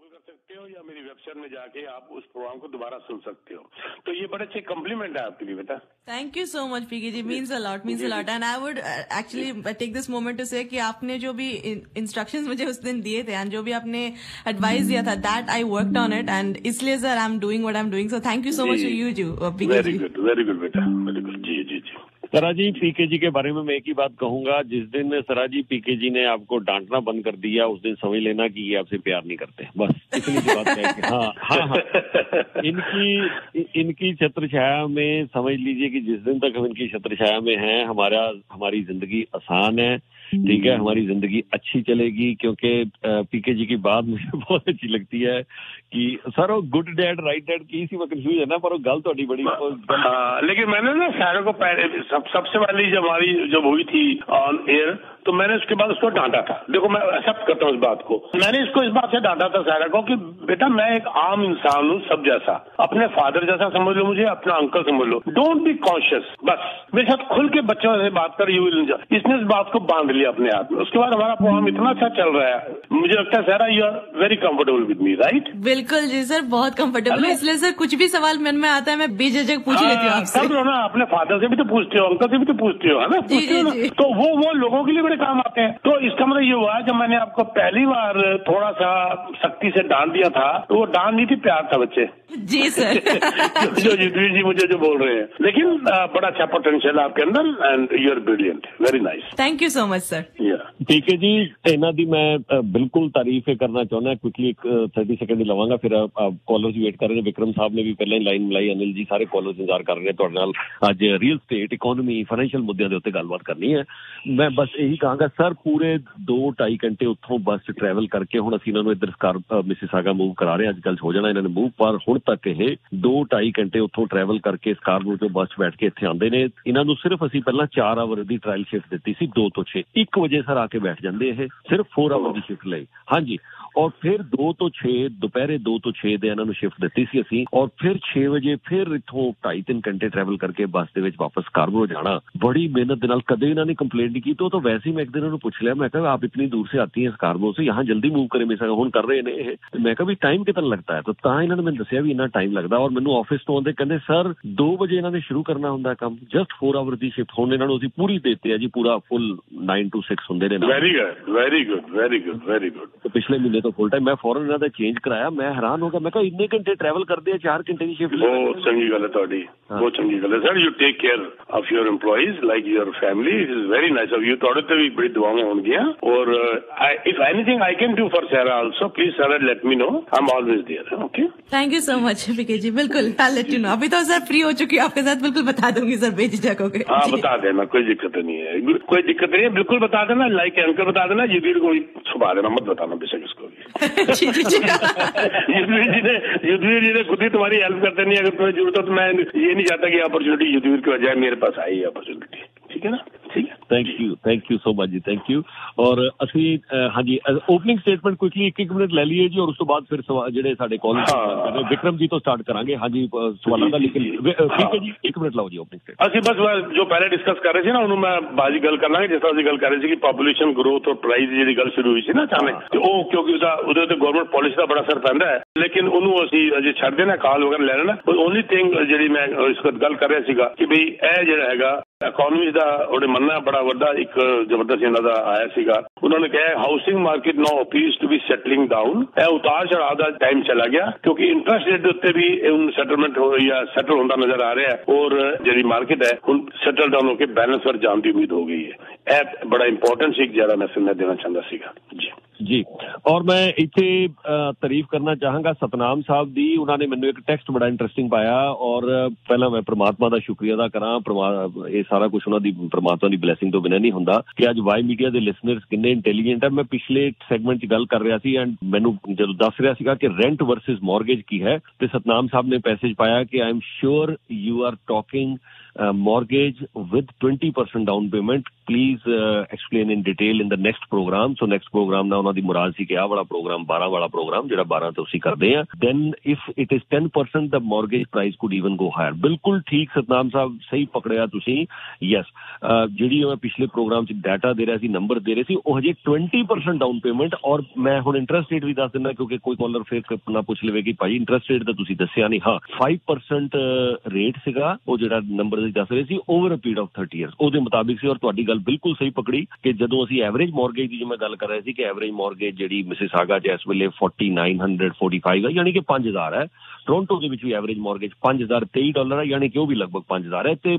Google कर सकते हो या मेरी वेबसाइट में जाके आप उस प्रोग्राम को दोबारा सुन सकते हो। तो ये बड़े अच्छे कम्प्लीमेंट है आपके लिए बेटा। Thank you so much PK ji. Means a lot means a lot and I would actually take this moment to say कि आपने जो भी इंस्ट्रक्शंस मुझे उस दिन दिए थे एंड जो भी आपने एडवाइस दिया था that I worked on it and इसलिए sir I am doing what I am doing so thank you so much to you जू PK very ji. Good very good बेटा। वेरी गुड जी जी जी सरा जी पीके जी के बारे में मैं एक ही बात कहूँगा। जिस दिन सरा जी पीके जी ने आपको डांटना बंद कर दिया, उस दिन समझ लेना कि ये आपसे प्यार नहीं करते। बस, इतनी सी बात है कि हाँ हाँ हाँ। इनकी इनकी छत्र छाया में समझ लीजिए कि जिस दिन तक हम इनकी छत्र छाया में हैं, हमारा, हमारी ज़िंदगी आसान है, ठीक है? हमारी ज़िंदगी अच्छी चलेगी, क्योंकि पीके जी की बात मुझे बहुत अच्छी लगती है। कि सर वो गुड डैड राइट डैड की सी कंफ्यूज है ना पर वो गल थोड़ी बड़ी वो गल- हाँ लेकिन मैंने ना सारा को पहले सब, सबसे पहली जब हमारी जब हुई थी ऑन एयर तो मैंने उसके बाद उसको डांटा था। देखो मैं एक्सेप्ट करता हूँ इस बात को। मैंने इसको इस बात से डांटा था सारा को कि बेटा मैं एक आम इंसान हूँ सब जैसा। अपने फादर जैसा समझ लो मुझे अपना अंकल समझ लो। डोंट बी कॉन्शियस बस। मेरे साथ खुल के बच्चों से बात कर यू इसने इस बात को बाँध लिया अपने हाथ में। उसके बाद हमारा प्रोग्राम इतना अच्छा चल रहा है। मुझे लगता है Sara you are very comfortable with me right बिल्कुल जी सर बहुत कंफर्टेबल है इसलिए सर कुछ भी सवाल मन में आता है मैं बेझिझक पूछ लेती हूँ आपसे सब ना अपने फादर से भी तो पूछते हो अंकल से भी तो पूछते हो है ना जी, पूछते हो जी, ना जी। तो वो वो लोगों के लिए बड़े काम आते हैं तो इसका मतलब ये हुआ जब मैंने आपको पहली बार थोड़ा सा सख्ती से डांट दिया था तो वो डांट नहीं थी प्यार था बच्चे जी सर जो जो युद्धवीर जी मुझे जो बोल रहे हैं लेकिन आ, बड़ा अच्छा पोटेंशियल है आपके अंदर and you are brilliant very nice thank you so much sir या ਠੀਕ ਹੈ ਜੀ ਇਹਨਾਂ ਦੀ ਮੈਂ ਅ, ਬਿਲਕੁਲ ਤਾਰੀਫ ਇਹ ਕਰਨਾ ਚਾਹੁੰਦਾ ਕੁਇਕਲੀ ਇੱਕ 30 ਸੈਕਿੰਡ ਹੀ ਲਵਾਂਗਾ ਫਿਰ ਕਾਲਰਸ ਵੇਟ ਕਰ ਰਹੇ ਨੇ। ਵਿਕਰਮ ਸਾਹਿਬ ਨੇ ਵੀ ਪਹਿਲਾਂ ਹੀ ਲਾਈਨ ਮਲਾਈ, ਅਨਿਲ ਜੀ ਸਾਰੇ ਕਾਲਰਸ ਇੰਤਜ਼ਾਰ ਕਰ ਰਹੇ ਨੇ ਤੁਹਾਡੇ ਨਾਲ। ਅੱਜ ਰੀਅਲ ਸਟੇਟ ਇਕਨੋਮੀ ਫਾਈਨੈਂਸ਼ੀਅਲ ਮੁੱਦਿਆਂ ਦੇ ਉੱਤੇ ਗੱਲਬਾਤ ਕਰਨੀ ਹੈ। ਮੈਂ ਬਸ ਇਹੀ ਕਹਾਂਗਾ, ਸਰ, ਪੂਰੇ 2.5 ਘੰਟੇ ਉੱਥੋਂ ਬੱਸ 'ਚ ਟਰੈਵਲ ਕਰਕੇ ਹੁਣ ਅਸੀਂ ਇਹਨਾਂ ਨੂੰ ਇੱਧਰ ਸਕਾਰ ਮਿਸਿਸਾਗਾ ਮੂਵ ਕਰਾ ਰਹੇ ਅੱਜ ਕੱਲ੍ਹ ਹੋ ਜਾਣਾ ਇਹਨਾਂ ਨੇ ਮੂਵ ਪਰ ਹੁਣ ਤੱਕ ਇਹ 2.5 ਘੰਟੇ ਉੱਥੋਂ ਟਰੈਵਲ ਕਰਕੇ ਸਕਾਰਬਰੋ ਤੋਂ ਬੱਸ 'ਚ ਬੈਠ ਕੇ ਇੱਥੇ ਆਉਂਦੇ ਨੇ। ਇਹਨਾਂ ਨੂੰ ਸਿਰਫ ਅਸੀਂ ਪਹਿਲਾਂ 4 ਆਵਰ ਦੀ ਟ੍ਰਾਇਲ ਸ਼ਿਫਟ ਦਿੱਤੀ ਸੀ 2 ਤੋਂ 6 1 ਵਜੇ ਸਰ ਆ ਕੇ ਬੈਠ ਜਾਂਦੇ ਇਹ, ਸਿਰਫ 4 ਆਵਰ ਦੀ ਸ਼ਿਫਟ ਲਈ। ਹਾਂਜੀ ਔਰ ਫਿਰ 2 ਤੋਂ 6 ਦੁਪਹਿਰੇ 2 ਤੋਂ 6 ਦੇ ਇਹਨਾਂ ਨੂੰ ਸ਼ਿਫਟ ਦਿੱਤੀ ਸੀ ਅਸੀਂ। ਔਰ ਫਿਰ 6 ਵਜੇ ਫਿਰ ਇੱਥੋਂ 2.5-3 ਘੰਟੇ ਟਰੈਵਲ ਕਰਕੇ ਬੱਸ ਦੇ ਵਿੱਚ ਵਾਪਸ ਕਾਰਗੋ ਜਾਣਾ। ਬੜੀ ਮਿਹਨਤ ਦੇ ਨਾਲ ਕਦੇ ਇਹਨਾਂ ਨੇ ਕੰਪਲੇਂਟ ਨਹੀਂ ਕੀਤੀ ਉਹ ਤਾਂ ਵੈਸੇ ਹੀ ਮੈਂ ਇੱਕ ਦਿਨ ਉਹਨੂੰ ਪੁੱਛ ਲਿਆ ਮੈਂ ਕਿਹਾ ਆਪ ਇਤਨੀ ਦੂਰ ਸੇ ਆਤੀ ਹੈ ਇਸ ਕਾਰਗੋ ਸੇ? ਯਹਾਂ ਜਲਦੀ ਮੂਵ ਕਰੇ ਮੇਰੇ ਹੁਣ ਕਰ ਰਹੇ ਨੇ ਮੈਂ ਕਿਹਾ ਵੀ ਟਾਈਮ ਕਿਤਨਾ ਲੱਗਦਾ ਹੈ? ਤਾਂ ਇਹਨਾਂ ਨੇ ਮੈਨੂੰ ਦੱਸਿਆ ਵੀ ਇੰਨਾ ਟਾਈਮ ਲੱਗਦਾ ਔਰ ਮੈਨੂੰ ਆਫਿਸ ਤੋਂ ਆਉਂਦੇ ਕਹਿੰਦੇ ਸਰ 2 ਵਜੇ ਇਹਨਾਂ ਨੇ ਸ਼ੁਰੂ ਕਰਨਾ ਹੁੰਦਾ ਕੰਮ। ਜਸਟ 4 ਆਵਰ ਦੀ ਸ਼ਿਫਟ ਹੋਣ ਇਹਨਾਂ ਨੂੰ ਅਸੀਂ ਪੂਰੀ ਦਿੱਤੀ ਹੈ ਜੀ ਪੂਰਾ ਫੁੱਲ 9 ਟੂ 6 ਹੁੰਦੇ ਨੇ very good very good very good ਪਿਛਲੇ ਮਹੀਨੇ घंटे ਤੋਂ ਫੁੱਲ ਟਾਈਮ ਮੈਂ ਫੌਰਨ ਇਹਨਾਂ ਦਾ ਚੇਂਜ ਕਰਾਇਆ ਮੈਂ ਹੈਰਾਨ ਹੋ ਗਿਆ ਮੈਂ ਕਿਹਾ ਇੰਨੇ ਘੰਟੇ ਟਰੈਵਲ ਕਰਦੇ ਆ 4 ਘੰਟੇ ਦੀ ਸ਼ਿਫਟ ਉਹ ਚੰਗੀ ਗੱਲ ਹੈ ਤੁਹਾਡੀ ਬਹੁਤ ਚੰਗੀ ਗੱਲ ਹੈ sir you take care of your EMPLOYEES like your family it is very nice of you ਤੁਹਾਡੇ ਤੇ ਵੀ ਬੜੀ ਦੁਆਵਾਂ ਹੋਣਗੀਆਂ ਔਰ if anything I can do for Sara also please Sara let me know I'm always there okay thank you so much VK ji बिल्कुल I let you know अभी तो सर फ्री हो चुकी है आपके साथ बिल्कुल बता दूँगी सर बेझिझक हो गए हाँ बता देना कोई दिक्कत नहीं है कोई दिक्कत नहीं है बिल्कुल बता देना लाइक अंकल बता देना ये कोई छुपा देना मत बताना बेशक इसको युद्धवीर जी ने जी ने खुद ही तुम्हारी हेल्प करते नहीं अगर तुम्हें ज़रूरत हो तो मैं ये नहीं चाहता कि अपॉर्चुनिटी युद्धवीर की वजह मेरे पास आई अपॉर्चुनिटी ठीक है ना? ठीक thank you thank you so much ਜੀ ਥੈਂਕ ਯੂ ਔਰ ਅਸੀਂ ਹਾਂਜੀ ਓਪਨਿੰਗ ਸਟੇਟਮੈਂਟ ਕੁਇਕਲੀ ਇੱਕ ਇੱਕ ਮਿੰਟ ਲੈ ਲਈਏ ਜੀ ਔਰ ਉਸ ਤੋਂ ਬਾਅਦ ਫਿਰ ਜਿਹੜੇ ਸਾਡੇ ਕਾਲ ਹਾਂ। ਵਿਕਰਮ ਜੀ ਤੋਂ ਸਟਾਰਟ ਕਰਾਂਗੇ। ਹਾਂਜੀ ਸਵਾਲਾਂ ਦਾ ਅਹ, ਠੀਕ ਹੈ ਜੀ ਇੱਕ ਮਿੰਟ ਲਾਓ ਜੀ ਓਪਨਿੰਗ ਸਟੇਟਮੈਂਟ ਅਸੀਂ ਬਸ ਜੋ ਪਹਿਲੇ ਡਿਸਕਸ ਕਰ ਰਹੇ ਸੀ ਨਾ ਉਹਨੂੰ ਮੈਂ ਬਾਜੀ ਗੱਲ ਕਰ ਲਾਂਗੇ ਜਿਸ ਤਰ੍ਹਾਂ ਅਸੀਂ ਗੱਲ ਕਰ ਰਹੇ ਸੀ ਕਿ ਪੋਪੂਲੇਸ਼ਨ ਗਰੋਥ ਔਰ ਪ੍ਰਾਈਸ ਜਿਹੜੀ ਗੱਲ ਸ਼ੁਰੂ ਹੋਈ ਸੀ ਨਾ ਅਚਾਨਕ ਤੇ ਉਹ ਕਿਉਂਕਿ ਉਹਦਾ ਉਹਦੇ ਉੱਤੇ ਗਵਰਨਮੈਂਟ ਪਾਲਿਸੀ ਦਾ ਬੜਾ ਅਸਰ ਪੈਂਦਾ ਹੈ ਲੇਕਿਨ ਉਹਨੂੰ ਅਸੀਂ ਅਜੇ ਛੱਡ ਦੇਣਾ ਕਾਲ ਵਗੈਰਾ ਲੈ ਲੈਣਾ। ਓਨਲੀ ਥਿੰਗ ਜਿਹੜੀ ਮੈਂ ਇਸ ਗੱਲ ਕਰ ਰਿਹਾ ਸੀਗਾ ਕਿ ਬਈ ਇਹ ਜਿਹੜਾ ਹੈਗਾ ਇਕਨੋਮੀ ਦਾ ਉਹਦੇ ਮੰਨਣਾ ਬੜਾ ਵੱਡਾ ਇੱਕ ਜ਼ਬਰਦਸਤ ਇਹਨਾਂ ਦਾ ਆਇਆ ਸੀਗਾ। ਉਹਨਾਂ ਨੇ ਕਿਹਾ housing market now appears to be settling down ਇਹ ਉਤਾਰ ਚੜਾਅ ਦਾ ਟਾਈਮ ਚਲਾ ਗਿਆ, ਕਿਉਂਕਿ ਇੰਟਰਸਟ ਰੇਟ ਦੇ ਉੱਤੇ ਵੀ ਹੁਣ ਸੈਟਲਮੈਂਟ ਹੋ ਰਹੀ ਹੈ ਸੈਟਲ ਹੁੰਦਾ ਨਜ਼ਰ ਆ ਰਿਹਾ ਹੈ ਔਰ ਜਿਹੜੀ ਮਾਰਕੀਟ ਹੈ, ਹੁਣ ਸੈਟਲ ਡਾਊਨ ਹੋ ਕੇ ਬੈਲੈਂਸ ਪਰ ਜਾਣ ਦੀ ਉਮੀਦ ਹੋ ਗਈ ਹੈ। ਇਹ ਬੜਾ ਇੰਪੋਰਟੈਂਟ ਸੀ ਜਿਹੜਾ ਮੈਸੇਜ ਮੈਂ ਦੇਣਾ ਚਾਹੁੰਦਾ ਸੀਗਾ। ਜੀ। ਜੀ। ਔਰ ਮੈਂ ਇੱਥੇ ਤਾਰੀਫ ਕਰਨਾ ਚਾਹਾਂਗਾ ਸਤਨਾਮ ਸਾਹਿਬ ਦੀ। ਉਹਨਾਂ ਨੇ ਮੈਨੂੰ ਇੱਕ ਟੈਕਸਟ ਬੜਾ ਇੰਟਰਸਟਿੰਗ ਪਾਇਆ ਔਰ ਪਹਿਲਾਂ ਮੈਂ ਪ੍ਰਮਾਤਮਾ ਦਾ ਸ਼ੁਕਰੀਆ ਅਦਾ ਕਰਾਂ। ਇਹ ਸਾਰਾ ਕੁਝ ਉਹਨਾਂ ਦੀ ਪ੍ਰਮਾਤਮਾ ਦੀ ਬਲੇਸਿੰਗ ਤੋਂ ਬਿਨਾਂ ਨਹੀਂ ਹੁੰਦਾ ਕਿ ਅੱਜ ਵਾਈ ਮੀਡੀਆ ਦੇ ਲਿਸਨਰਸ ਕਿੰਨੇ ਇੰਟੈਲੀਜੈਂਟ ਹੈ ਮੈਂ ਪਿਛਲੇ ਸੈਗਮੈਂਟ 'ਚ ਗੱਲ ਕਰ ਰਿਹਾ ਸੀ ਐਂਡ ਮੈਨੂੰ ਜਦੋਂ ਦੱਸ ਰਿਹਾ ਸੀਗਾ ਕਿ ਰੈਂਟ ਵਰਸਸ ਮਾਰਗੇਜ ਕੀ ਹੈ, ਤੇ ਸਤਨਾਮ ਸਾਹਿਬ ਨੇ ਪੈਸੇਜ ਪਾਇਆ ਕਿ I am sure you are talking mortgage with 20% down payment please uh, explain in detail in the next program. So next program ਨਾ ਉਹਨਾਂ ਦੀ ਮੁਰਾਦ ਸੀ ਕਿ ਆਹ ਵਾਲਾ ਪ੍ਰੋਗਰਾਮ 12 ਵਾਲਾ ਪ੍ਰੋਗਰਾਮ ਜਿਹੜਾ 12 ਤੋਂ ਅਸੀਂ ਕਰਦੇ ਆ then if it is 10% the mortgage price could even go higher. ਬਿਲਕੁਲ ਠੀਕ ਸਤਨਾਮ ਸਾਹਿਬ ਸਹੀ ਪਕੜਿਆ ਤੁਸੀਂ ਯੈਸ ਜਿਹੜੀ ਮੈਂ ਪਿਛਲੇ ਪ੍ਰੋਗਰਾਮ 'ਚ ਡਾਟਾ ਦੇ ਰਿਹਾ ਸੀ ਨੰਬਰ ਦੇ ਰਹੇ ਸੀ ਉਹ ਹਜੇ 20% ਡਾਊਨ ਪੇਮੈਂਟ ਔਰ ਮੈਂ ਹੁਣ ਇੰਟਰਸਟ ਰੇਟ ਵੀ ਦੱਸ ਦਿੰਦਾ ਕਿਉਂਕਿ ਕੋਈ ਕਾਲਰ ਫੇਰ ਨਾ ਪੁੱਛ ਲਵੇ ਕਿ ਭਾਈ ਇੰਟਰਸਟ ਰੇਟ ਤਾਂ ਤੁਸੀਂ ਦੱਸਿਆ ਨਹੀਂ ਹਾਂ 5% ਰੇਟ ਸੀਗਾ ਉਹ ਜਿਹੜਾ ਨੰਬਰ ਤੁਸੀਂ ਦੱਸ ਰਹੇ ਸੀ over a period of 30 years ਉਹਦੇ ਮੁਤਾਬਿਕ ਸੀ, ਔਰ ਤੁਹਾਡੀ ਗੱਲ ਬਿਲਕੁਲ ਸਹੀ ਪਕੜੀ ਕਿ ਜਦੋਂ ਅਸੀਂ ਐਵਰੇਜ ਮਾਰਗੇਜ ਦੀ ਜਿਵੇਂ ਗੱਲ ਕਰ ਰਹੇ ਸੀ ਕਿ ਐਵਰੇਜ ਮਾਰਗੇਜ ਜਿਹੜੀ ਮਿਸਿਸਾਗਾ ਚ ਇਸ ਵੇਲੇ 4945 ਹੈ ਯਾਨੀ ਕਿ 5000 ਹੈ ਟੋਰਾਂਟੋ ਦੇ ਵਿੱਚ ਵੀ ਐਵਰੇਜ ਮਾਰਗੇਜ 5023 ਡਾਲਰ ਹੈ ਯਾਨੀ ਕਿ ਉਹ ਵੀ ਲਗਭਗ 5000 ਹੈ ਤੇ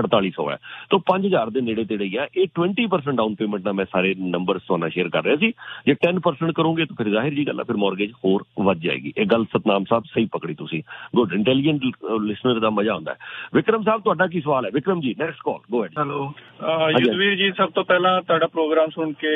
4800 ਹੈ ਤੋਂ 5000 ਦੇ ਨੇੜੇ ਤੇੜੇ ਹੀ ਇਹ 20% ਡਾਊਨ ਪੇਮੈਂਟ ਨਾਲ ਮੈਂ ਸਾਰੇ ਨੰਬਰਸ ਤੁਹਾਨੂੰ ਸ਼ੇਅਰ ਕਰ ਰਿਹਾ ਸੀ। ਜੇ 10% ਕਰੋਗੇ ਤਾਂ ਫਿਰ ਜ਼ਾਹਿਰ ਜੀ ਗੱਲ ਹੈ ਫਿਰ ਮਾਰਗੇਜ ਹੋਰ ਵੱਧ ਜਾਏਗੀ। ਇਹ ਗੱਲ ਸਤਨਾਮ ਸਾਹਿਬ ਸਹੀ ਪਕੜੀ ਤੁਸੀਂ। ਗੁੱਡ ਇੰਟੈਲੀਜੈਂਟ ਲਿਸਨਰ ਦਾ ਮਜ਼ਾ ਆਉਂਦਾ ਹੈ। ਵਿਕਰਮ ਸਾਹਿਬ ਤੁਹਾਡਾ ਕੀ ਸਵਾਲ ਹੈ? Vikram ji next call go ahead hello Yudhvir ji ਸਭ ਤੋਂ ਪਹਿਲਾਂ ਤੁਹਾਡਾ ਪ੍ਰੋਗਰਾਮ ਸੁਣ ਕੇ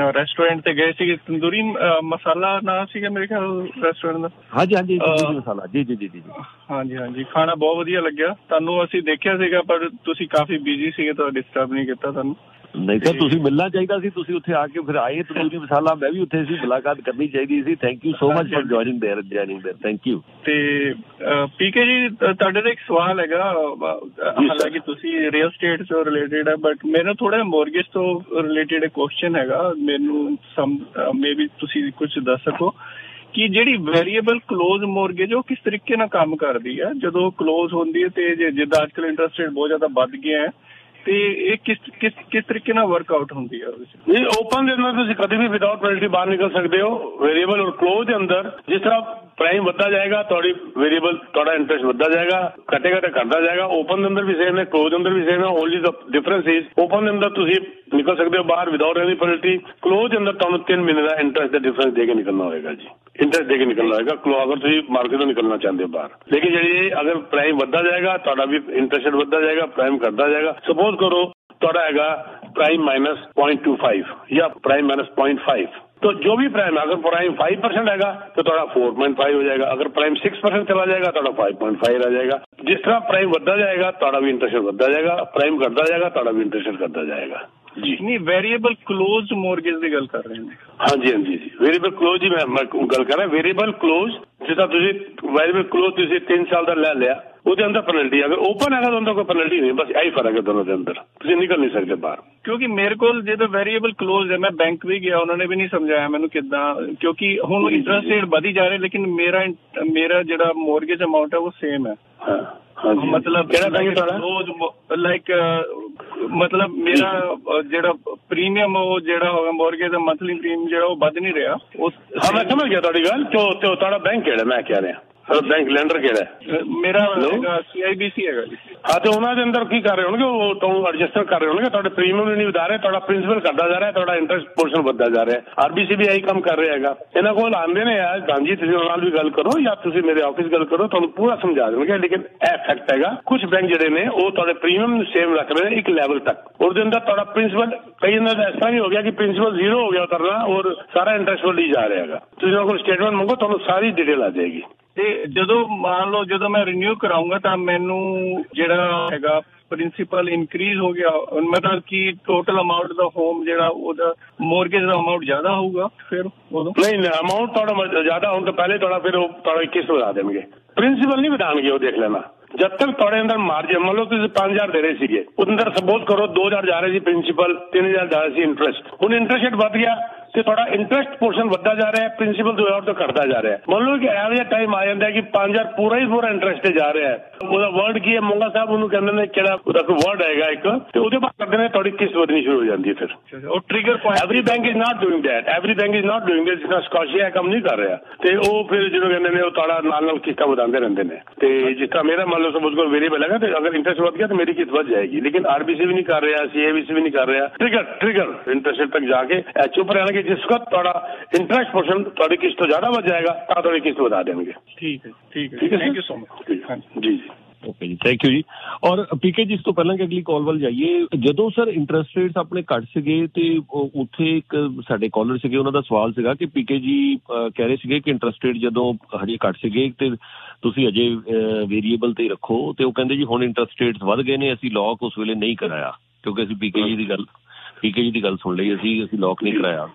ਰੈਸਟੋਰੈਂਟ ਤੇ ਗਏ ਸੀ ਤੰਦੂਰੀ ਮਸਾਲਾ ਨਾ ਸੀਗਾ ਮੇਰੇ ਖਿਆਲ ਰੈਸਟੋਰੈਂਟ ਦਾ? ਹਾਂਜੀ ਹਾਂਜੀ ਤੰਦੂਰੀ ਮਸਾਲਾ। ਜੀ ਜੀ ਜੀ ਜੀ ਹਾਂਜੀ ਹਾਂਜੀ ਖਾਣਾ ਬਹੁਤ ਵਧੀਆ ਲੱਗਿਆ। ਤੁਹਾਨੂੰ ਅਸੀਂ ਦੇਖਿਆ ਸੀਗਾ ਪਰ ਤੁਸੀਂ ਕਾਫੀ ਬਿਜ਼ੀ ਸੀਗੇ ਤਾਂ ਡਿਸਟਰਬ ਨਹੀਂ ਕੀਤਾ ਤੁਹਾਨੂੰ ਨਹੀਂ ਤਾਂ ਤੁਸੀਂ ਮਿਲਣਾ ਚਾਹੀਦਾ ਸੀ ਤੁਸੀਂ ਉੱਥੇ ਆ ਕੇ ਫਿਰ ਆਏ ਤੰਦੂਰੀ ਮਸਾਲਾ ਮੈਂ ਵੀ ਉੱਥੇ ਸੀ ਮੁਲਾਕਾਤ ਕਰਨੀ ਚਾਹੀਦੀ ਸੀ। Thank you so much for joining there joining there thank you ਤੇ ਪੀਕੇ ਜੀ ਤੁਹਾਡੇ ਦਾ ਇੱਕ ਸਵਾਲ ਹੈਗਾ ਹਾਲਾਂਕਿ ਤੁਸੀਂ ਰੀਅਲ ਸਟੇਟ ਤੋਂ ਰਿਲੇਟਡ ਹੈ ਬਟ ਮੈਨੂੰ ਥੋੜਾ ਮੋਰਗੇਜ ਤੋਂ ਰਿਲੇਟਡ ਕੁਐਸਚਨ ਹੈਗਾ। ਮੈਨੂੰ ਸਮ ਮੇਬੀ ਤੁਸੀਂ ਕੁਝ ਦੱਸ ਸਕੋ ਕਿ ਜਿਹੜੀ ਵੇਰੀਏਬਲ ক্লোਜ਼ ਮੋਰਗੇਜ ਉਹ ਕਿਸ ਤਰੀਕੇ ਨਾਲ ਕੰਮ ਕਰਦੀ ਹੈ ਜਦੋਂ ক্লোਜ਼ ਹੁੰਦੀ ਹੈ ਤੇ ਜਿੱਦਾਂ ਅੱਜਕੱਲ ਇੰਟਰਸਟ ਰੇਟ ਬਹੁਤ ਜ਼ਿਆਦਾ ਵੱਧ ਗਿਆ ਹੈ ਤੇ ਇਹ ਕਿਸ ਕਿਸ ਕਿਸ ਤਰੀਕੇ ਨਾਲ ਵਰਕਆਊਟ ਹੁੰਦੀ ਹੈ ਨਹੀਂ ਓਪਨ ਦੇ ਅੰਦਰ ਤੁਸੀਂ ਕਦੇ ਵੀ ਵਿਦਆਊਟ ਪੈਨਲਟੀ ਬਾਹਰ ਨਿਕਲ ਸਕਦੇ ਹੋ ਵੇਰੀਏਬਲ ਔਰ ক্লোਜ਼ ਦੇ ਅੰਦਰ, ਜਿਸ ਤਰ੍ਹਾਂ प्राइम बढ़ता जाएगा थोड़ी वेरिएबल थोड़ा इंटरेस्ट बढ़ता जाएगा ਘਟੇ ਘਟੇ ਕਰਦਾ ਜਾਏਗਾ ਓਪਨ ਦੇ ਅੰਦਰ ਵੀ ਸੇਮ ਹੈ ਕਲੋਜ਼ ਅੰਦਰ ਵੀ ਸੇਮ ਹੈ only the difference is open ਦੇ ਅੰਦਰ ਤੁਸੀਂ ਨਿਕਲ ਸਕਦੇ ਹੋ ਬਾਹਰ ਵਿਦਆਊਟ ਐਨੀ ਪੈਨਲਟੀ ਕਲੋਜ਼ ਅੰਦਰ ਤੁਹਾਨੂੰ 3 ਮਹੀਨੇ ਦਾ ਇੰਟਰਸਟ ਦਾ ਡਿਫਰੈਂਸ ਦੇ ਕੇ ਨਿਕਲਣਾ ਹੋਏਗਾ ਜੀ ਇੰਟਰਸਟ ਦੇ ਕੇ ਨਿਕਲਣਾ ਹੋਏਗਾ ਕਲੋ ਅਗਰ ਤੁਸੀਂ ਮਾਰਕੀਟ ਤੋਂ ਨਿਕਲਣਾ ਚਾਹੁੰਦੇ ਹੋ ਬਾਹਰ ਲੇਕਿਨ ਜਿਹੜੀ ਅਗਰ ਪ੍ਰਾਈਮ ਵੱਧਦਾ ਜਾਏਗਾ ਤੁਹਾਡਾ ਵੀ ਇੰਟਰਸਟ ਵੱਧਦਾ ਜਾਏਗਾ ਪ੍ਰਾਈਮ ਕਰਦਾ ਜਾਏਗਾ ਸਪੋਜ਼ ਕਰੋ ਤੁਹਾਡਾ ਹੈਗਾ ਪ੍ਰਾਈਮ 0.25 ਜਾਂ ਪ੍ਰਾਈਮ 0.5 तो जो भी प्राइम अगर प्राइम फाइव परसेंट आएगा तो थोड़ा फोर पॉइंट फाइव हो जाएगा। अगर प्राइम सिक्स परसेंट चला जाएगा तो फाइव पॉइंट फाइव आ जाएगा। जिस तरह प्राइम बढ़ता जाएगा थोड़ा भी इंटरेस्ट बढ़ता जाएगा। प्राइम करता जाएगा थोड़ा भी इंटरेस्ट करता जाएगा। जी। नहीं वेरिएबल क्लोज मोर्गेज की गल कर रहे हैं। हाँ जी हाँ जी जी। वेरिएबल क्लोज ही मैं गल कर रहा वेरिएबल क्लोज जिस तरह वेरिएबल क्लोज तीन साल का लै लिया। ਉਹਦੇ ਅੰਦਰ ਪੈਨਲਟੀ ਅਗਰ ਓਪਨ ਹੈਗਾ ਤਾਂ ਉਹਦਾ ਕੋਈ ਪੈਨਲਟੀ ਨਹੀਂ। ਬਸ ਇਹੀ ਫ਼ਰਕ ਹੈ ਦੋਨੋਂ ਦੇ ਅੰਦਰ। ਤੁਸੀਂ ਨਿਕਲ ਨਹੀਂ ਸਕਦੇ ਬਾਹਰ। ਕਿਉਂਕਿ ਮੇਰੇ ਕੋਲ ਜਦੋਂ ਵੇਰੀਏਬਲ ਕਲੋਜ਼ ਹੈ ਮੈਂ ਬੈਂਕ ਵੀ ਗਿਆ ਉਹਨਾਂ ਨੇ ਵੀ ਨਹੀਂ ਸਮਝਾਇਆ ਮੈਨੂੰ ਕਿੱਦਾਂ। ਕਿਉਂਕਿ ਹੁਣ ਇੰਟਰਸਟ ਰੇਟ ਵਧੀ ਜਾ ਰਿਹਾ ਲੇਕਿਨ ਮੇਰਾ ਮੇਰਾ ਜਿਹੜਾ ਮੋਰਗੇਜ ਅਮਾਉਂਟ ਹੈ ਉਹ ਸੇਮ ਹੈ। ਮਤਲਬ ਕਿਹੜਾ ਬੈਂਕ ਤੁਹਾਡਾ? ਰੋਜ਼ ਲਾਈਕ ਮਤਲਬ ਮੇਰਾ ਜਿਹੜਾ ਪ੍ਰੀਮੀਅਮ ਉਹ ਜਿਹੜਾ ਹੋਗਾ ਮੋਰਗੇਜ ਦਾ ਮੰਥਲੀ ਪ੍ਰੀਮੀਅਮ ਜਿਹੜਾ ਉਹ ਵੱਧ ਨਹੀਂ ਰਿਹਾ। ਉਸ ਹਾਂ ਮੈਂ ਸਮਝ ਗਿਆ ਤੁਹਾਡੀ ਗੱਲ। ਤੋਂ ਤੁਹਾਡਾ ਬੈਂਕ ਕਿਹੜਾ ਮੈਂ ਕਹਿ ਰਿਹਾ। ਬੈਂਕ ਲੈਂਡਰ ਕਿਹੜਾ ਹੈ ਮੇਰਾ ਹੈਗਾ ਸੀਆਈਬੀਸੀ ਹੈਗਾ ਜੀ ਹਾਂ ਤੇ ਉਹਨਾਂ ਦੇ ਅੰਦਰ ਕੀ ਕਰ ਰਹੇ ਹੋਣਗੇ ਉਹ ਤੁਹਾਨੂੰ ਐਡਜਸਟਰ ਕਰ ਰਹੇ ਹੋਣਗੇ ਤੁਹਾਡੇ ਪ੍ਰੀਮੀਅਮ ਨਹੀਂ ਵਧਾ ਰਹੇ ਤੁਹਾਡਾ ਪ੍ਰਿੰਸੀਪਲ ਘਟਦਾ ਜਾ ਰਿਹਾ ਤੁਹਾਡਾ ਇੰਟਰਸਟ ਪੋਰਸ਼ਨ ਵੱਧਦਾ ਜਾ ਰਿਹਾ ਆਰਬੀਸੀ ਵੀ ਇਹੀ ਕੰਮ ਕਰ ਰਿਹਾ ਹੈਗਾ ਇਹਨਾਂ ਕੋਲ ਆਉਂਦੇ ਨੇ ਯਾਰ ਗਾਂਜੀ ਤੁਸੀਂ ਉਹਨਾਂ ਨਾਲ ਵੀ ਗੱਲ ਕਰੋ ਜਾਂ ਤੁਸੀਂ ਮੇਰੇ ਆਫਿਸ ਗੱਲ ਕਰੋ ਤੁਹਾਨੂੰ ਪੂਰਾ ਸਮਝਾ ਦੇਣਗੇ ਲੇਕਿਨ ਇਹ ਫੈਕਟ ਹੈਗਾ ਕੁਝ ਬੈਂਕ ਜਿਹੜੇ ਨੇ ਉਹ ਤੁਹਾਡੇ ਪ੍ਰੀਮੀਅਮ ਸੇਮ ਰੱਖ ਰਹੇ ਨੇ ਇੱਕ ਲੈਵਲ ਤੱਕ ਉਹਦੇ ਅੰਦਰ ਤੁਹਾਡਾ ਪ੍ਰਿੰਸੀਪਲ ਕਈ ਅੰਦਰ ਇਸ ਤਰ੍ਹਾਂ ਵੀ ਹੋ ਗਿਆ ਕਿ ਪ੍ਰਿੰਸੀਪਲ ਜ਼ੀਰੋ ਹੋ ਗਿਆ ਉਤਰਨਾ ਔਰ ਸਾਰਾ ਇੰਟਰਸਟ ਵੱਧੀ ਜਾ ਰਿਹਾ ਹੈਗਾ ਤੁਸੀਂ ਉਹਨਾਂ ਕੋਲ ਸਟੇਟਮੈਂਟ ਮੰਗੋ ਤੁਹਾਨੂੰ ਸਾਰੀ ਡਿਟੇਲ ਆ ਜਾਏਗੀ ਤੇ ਜਦੋਂ ਮੰਨ ਲਓ ਜਦੋਂ ਮੈਂ ਰੀਨਿਊ ਕਰਾਉਂਗਾ ਤਾਂ ਮੈਨੂੰ ਜਿਹੜਾ ਹੈਗਾ ਪ੍ਰਿੰਸੀਪਲ ਇਨਕਰੀਜ਼ ਹੋ ਗਿਆ, ਮਤਲਬ ਕਿ ਟੋਟਲ ਅਮਾਉਂਟ ਦਾ ਹੋਮ ਜਿਹੜਾ ਉਹਦਾ ਮੋਰਗੇਜ ਦਾ ਅਮਾਉਂਟ ਜ਼ਿਆਦਾ ਹੋਊਗਾ, ਫਿਰ ਉਦੋਂ? ਨਹੀਂ ਨਹੀਂ ਅਮਾਉਂਟ ਤੁਹਾਡਾ ਜ਼ਿਆਦਾ ਹੋਣ ਤੋਂ ਪਹਿਲੇ ਤੁਹਾਡਾ ਫਿਰ ਉਹ ਤੁਹਾਡਾ ਕਿਸ਼ਤ ਵਧਾ ਦੇਣਗੇ। ਪ੍ਰਿੰਸੀਪਲ ਨਹੀਂ ਵਧਾਣਗੇ ਉਹ ਦੇਖ ਲੈਣਾ। ਜਦ ਤੱਕ ਤੁਹਾਡੇ ਅੰਦਰ ਮਾਰਜਨ ਮੰਨ ਲਓ ਤੁਸੀਂ 5000 ਦੇ ਰਹੇ ਸੀਗੇ, ਉਹਦੇ ਅੰਦਰ ਸਪੋਜ਼ ਕਰੋ 2000 ਜਾ ਰਹੇ ਸੀ ਪ੍ਰਿੰਸੀਪਲ 3000 ਜਾ ਰਹੇ ਸੀ ਇੰਟਰਸਟ ਹੁਣ ਇੰਟਰਸਟ ਵੱਧ ਗਿਆ ਤੇ ਤੁਹਾਡਾ ਇੰਟਰਸਟ ਪੋਰਸ਼ਨ ਵੱਧਦਾ ਜਾ ਰਿਹਾ ਹੈ ਪ੍ਰਿੰਸੀਪਲ 2000 ਤੋਂ ਘਟਦਾ ਜਾ ਰਿਹਾ ਹੈ ਮੰਨ ਲਓ ਕਿ ਇਹੋ ਜਿਹਾ ਟਾਈਮ ਆ ਜਾਂਦਾ ਕਿ 5000 ਪੂਰਾ ਹੀ ਪੂਰਾ ਇੰਟਰਸਟ ਤੇ ਜਾ ਰਿਹਾ ਹੈ ਉਹਦਾ ਵਰਡ ਕੀ ਹੈ ਮੰਗਾ ਸਾਹਿਬ ਉਹਨੂੰ ਕਹਿੰਦੇ ਨੇ ਕਿਹੜਾ ਉਹਦਾ ਕੋਈ ਵਰਡ ਹੈਗਾ ਇੱਕ ਤੇ ਉਹਦੇ ਬਾਅਦ ਕਰਦੇ ਨੇ ਤੁਹਾਡੀ ਕਿਸ ਵਧਣੀ ਸ਼ੁਰੂ ਹੋ ਜਾਂਦੀ ਹੈ ਫਿਰ ਉਹ trigger point every bank is not doing that every bank is not doing this ਜਿਸ ਸਕਾਸ਼ੀਆ ਕੰਮ ਨਹੀਂ ਕਰ ਰਿਹਾ ਤੇ ਉਹ ਫਿਰ ਜਿਹਨੂੰ ਕਹਿੰਦੇ ਨੇ ਉਹ ਤੁਹਾਡਾ ਨਾਲ ਨਾਲ ਕਿਸ਼ਤਾਂ ਵਧਾਉਂਦੇ ਰਹਿੰਦੇ ਨੇ ਤੇ ਜਿਸ ਤਰ੍ਹਾਂ ਮੇਰਾ ਮੰਨ ਲਓ ਸਪੋਜ਼ ਕੋ ਵੇਰੀਏਬਲ ਹੈਗਾ ਤੇ ਅਗਰ ਇੰਟਰਸਟ ਵਧ ਗਿਆ ਤਾਂ ਮੇਰੀ ਕਿਸ਼ਤ ਵੱਧ ਜਾਏਗੀ ਲੇਕਿਨ ਆਰਬੀਸੀ ਵੀ ਨਹੀਂ ਕਰ ਰਿਹਾ ਸੀਏਬੀਸੀ ਵੀ ਨਹੀਂ ਕਰ ਰਿਹਾ ਟ੍ਰਿਗਰ ਟ੍ਰਿਗਰ ਇੰਟਰਸਟ ਤੱਕ ਜਾ ਕੇ ਚੁੱਪ ਰਹਿਣਾ ਕਿ ਜਿਸ ਵਕਤ ਤੁਹਾਡਾ ਇੰਟਰਸਟ ਪੋਰਸ਼ਨ ਤੁਹਾਡੀ ਕਿਸ਼ਤ ਤੋਂ ਜ਼ਿਆਦਾ ਵੱਧ ਜਾਏਗਾ ਤਾਂ ਤੁਹਾਡੀ ਕਿਸ਼ਤ ਵਧਾ ਦੇਣਗੇ। ਠੀਕ ਹੈ ਠੀਕ ਹੈ। ਠੀਕ ਹੈ ਥੈਂਕ ਯੂ ਸੋ ਮਚ ਜੀ ਜੀ। ਓਕੇ ਜੀ ਥੈਂਕ ਯੂ ਜੀ। ਔਰ ਪੀਕੇ ਜੀ ਇਸ ਤੋਂ ਪਹਿਲਾਂ ਕਿ ਅਗਲੀ ਕਾਲ ਵੱਲ ਜਾਈਏ ਜਦੋਂ ਸਰ ਇੰਟਰਸਟ ਰੇਟਸ ਆਪਣੇ ਘੱਟ ਸੀਗੇ ਤੇ ਉੱਥੇ ਇੱਕ ਸਾਡੇ ਕਾਲਰ ਸੀਗੇ ਉਹਨਾਂ ਦਾ ਸਵਾਲ ਸੀਗਾ ਕਿ ਪੀਕੇ ਜੀ ਕਹਿ ਰਹੇ ਸੀਗੇ ਕਿ ਇੰਟਰਸਟ ਰੇਟ ਜਦੋਂ ਹਜੇ ਘੱਟ ਸੀਗੇ ਤੇ ਤੁਸੀਂ ਅਜੇ ਵੇਰੀਏਬਲ ਤੇ ਰੱਖੋ ਤੇ ਉਹ ਕਹਿੰਦੇ ਜੀ ਹੁਣ ਇੰਟਰਸਟ ਰੇਟਸ ਵੱਧ ਗਏ ਨੇ ਅਸੀਂ ਲੌਕ ਉਸ ਵੇਲੇ ਨਹੀਂ ਕਰਾਇਆ। ਕਿਉਂਕਿ ਅਸੀਂ ਪੀਕੇ ਜੀ ਦੀ ਗੱਲ ਪੀਕੇ ਜੀ ਦੀ ਗੱਲ ਸੁਣ ਲਈ ਅਸੀਂ ਅਸੀਂ ਲੌਕ ਨਹੀਂ ਕਰਾਇਆ।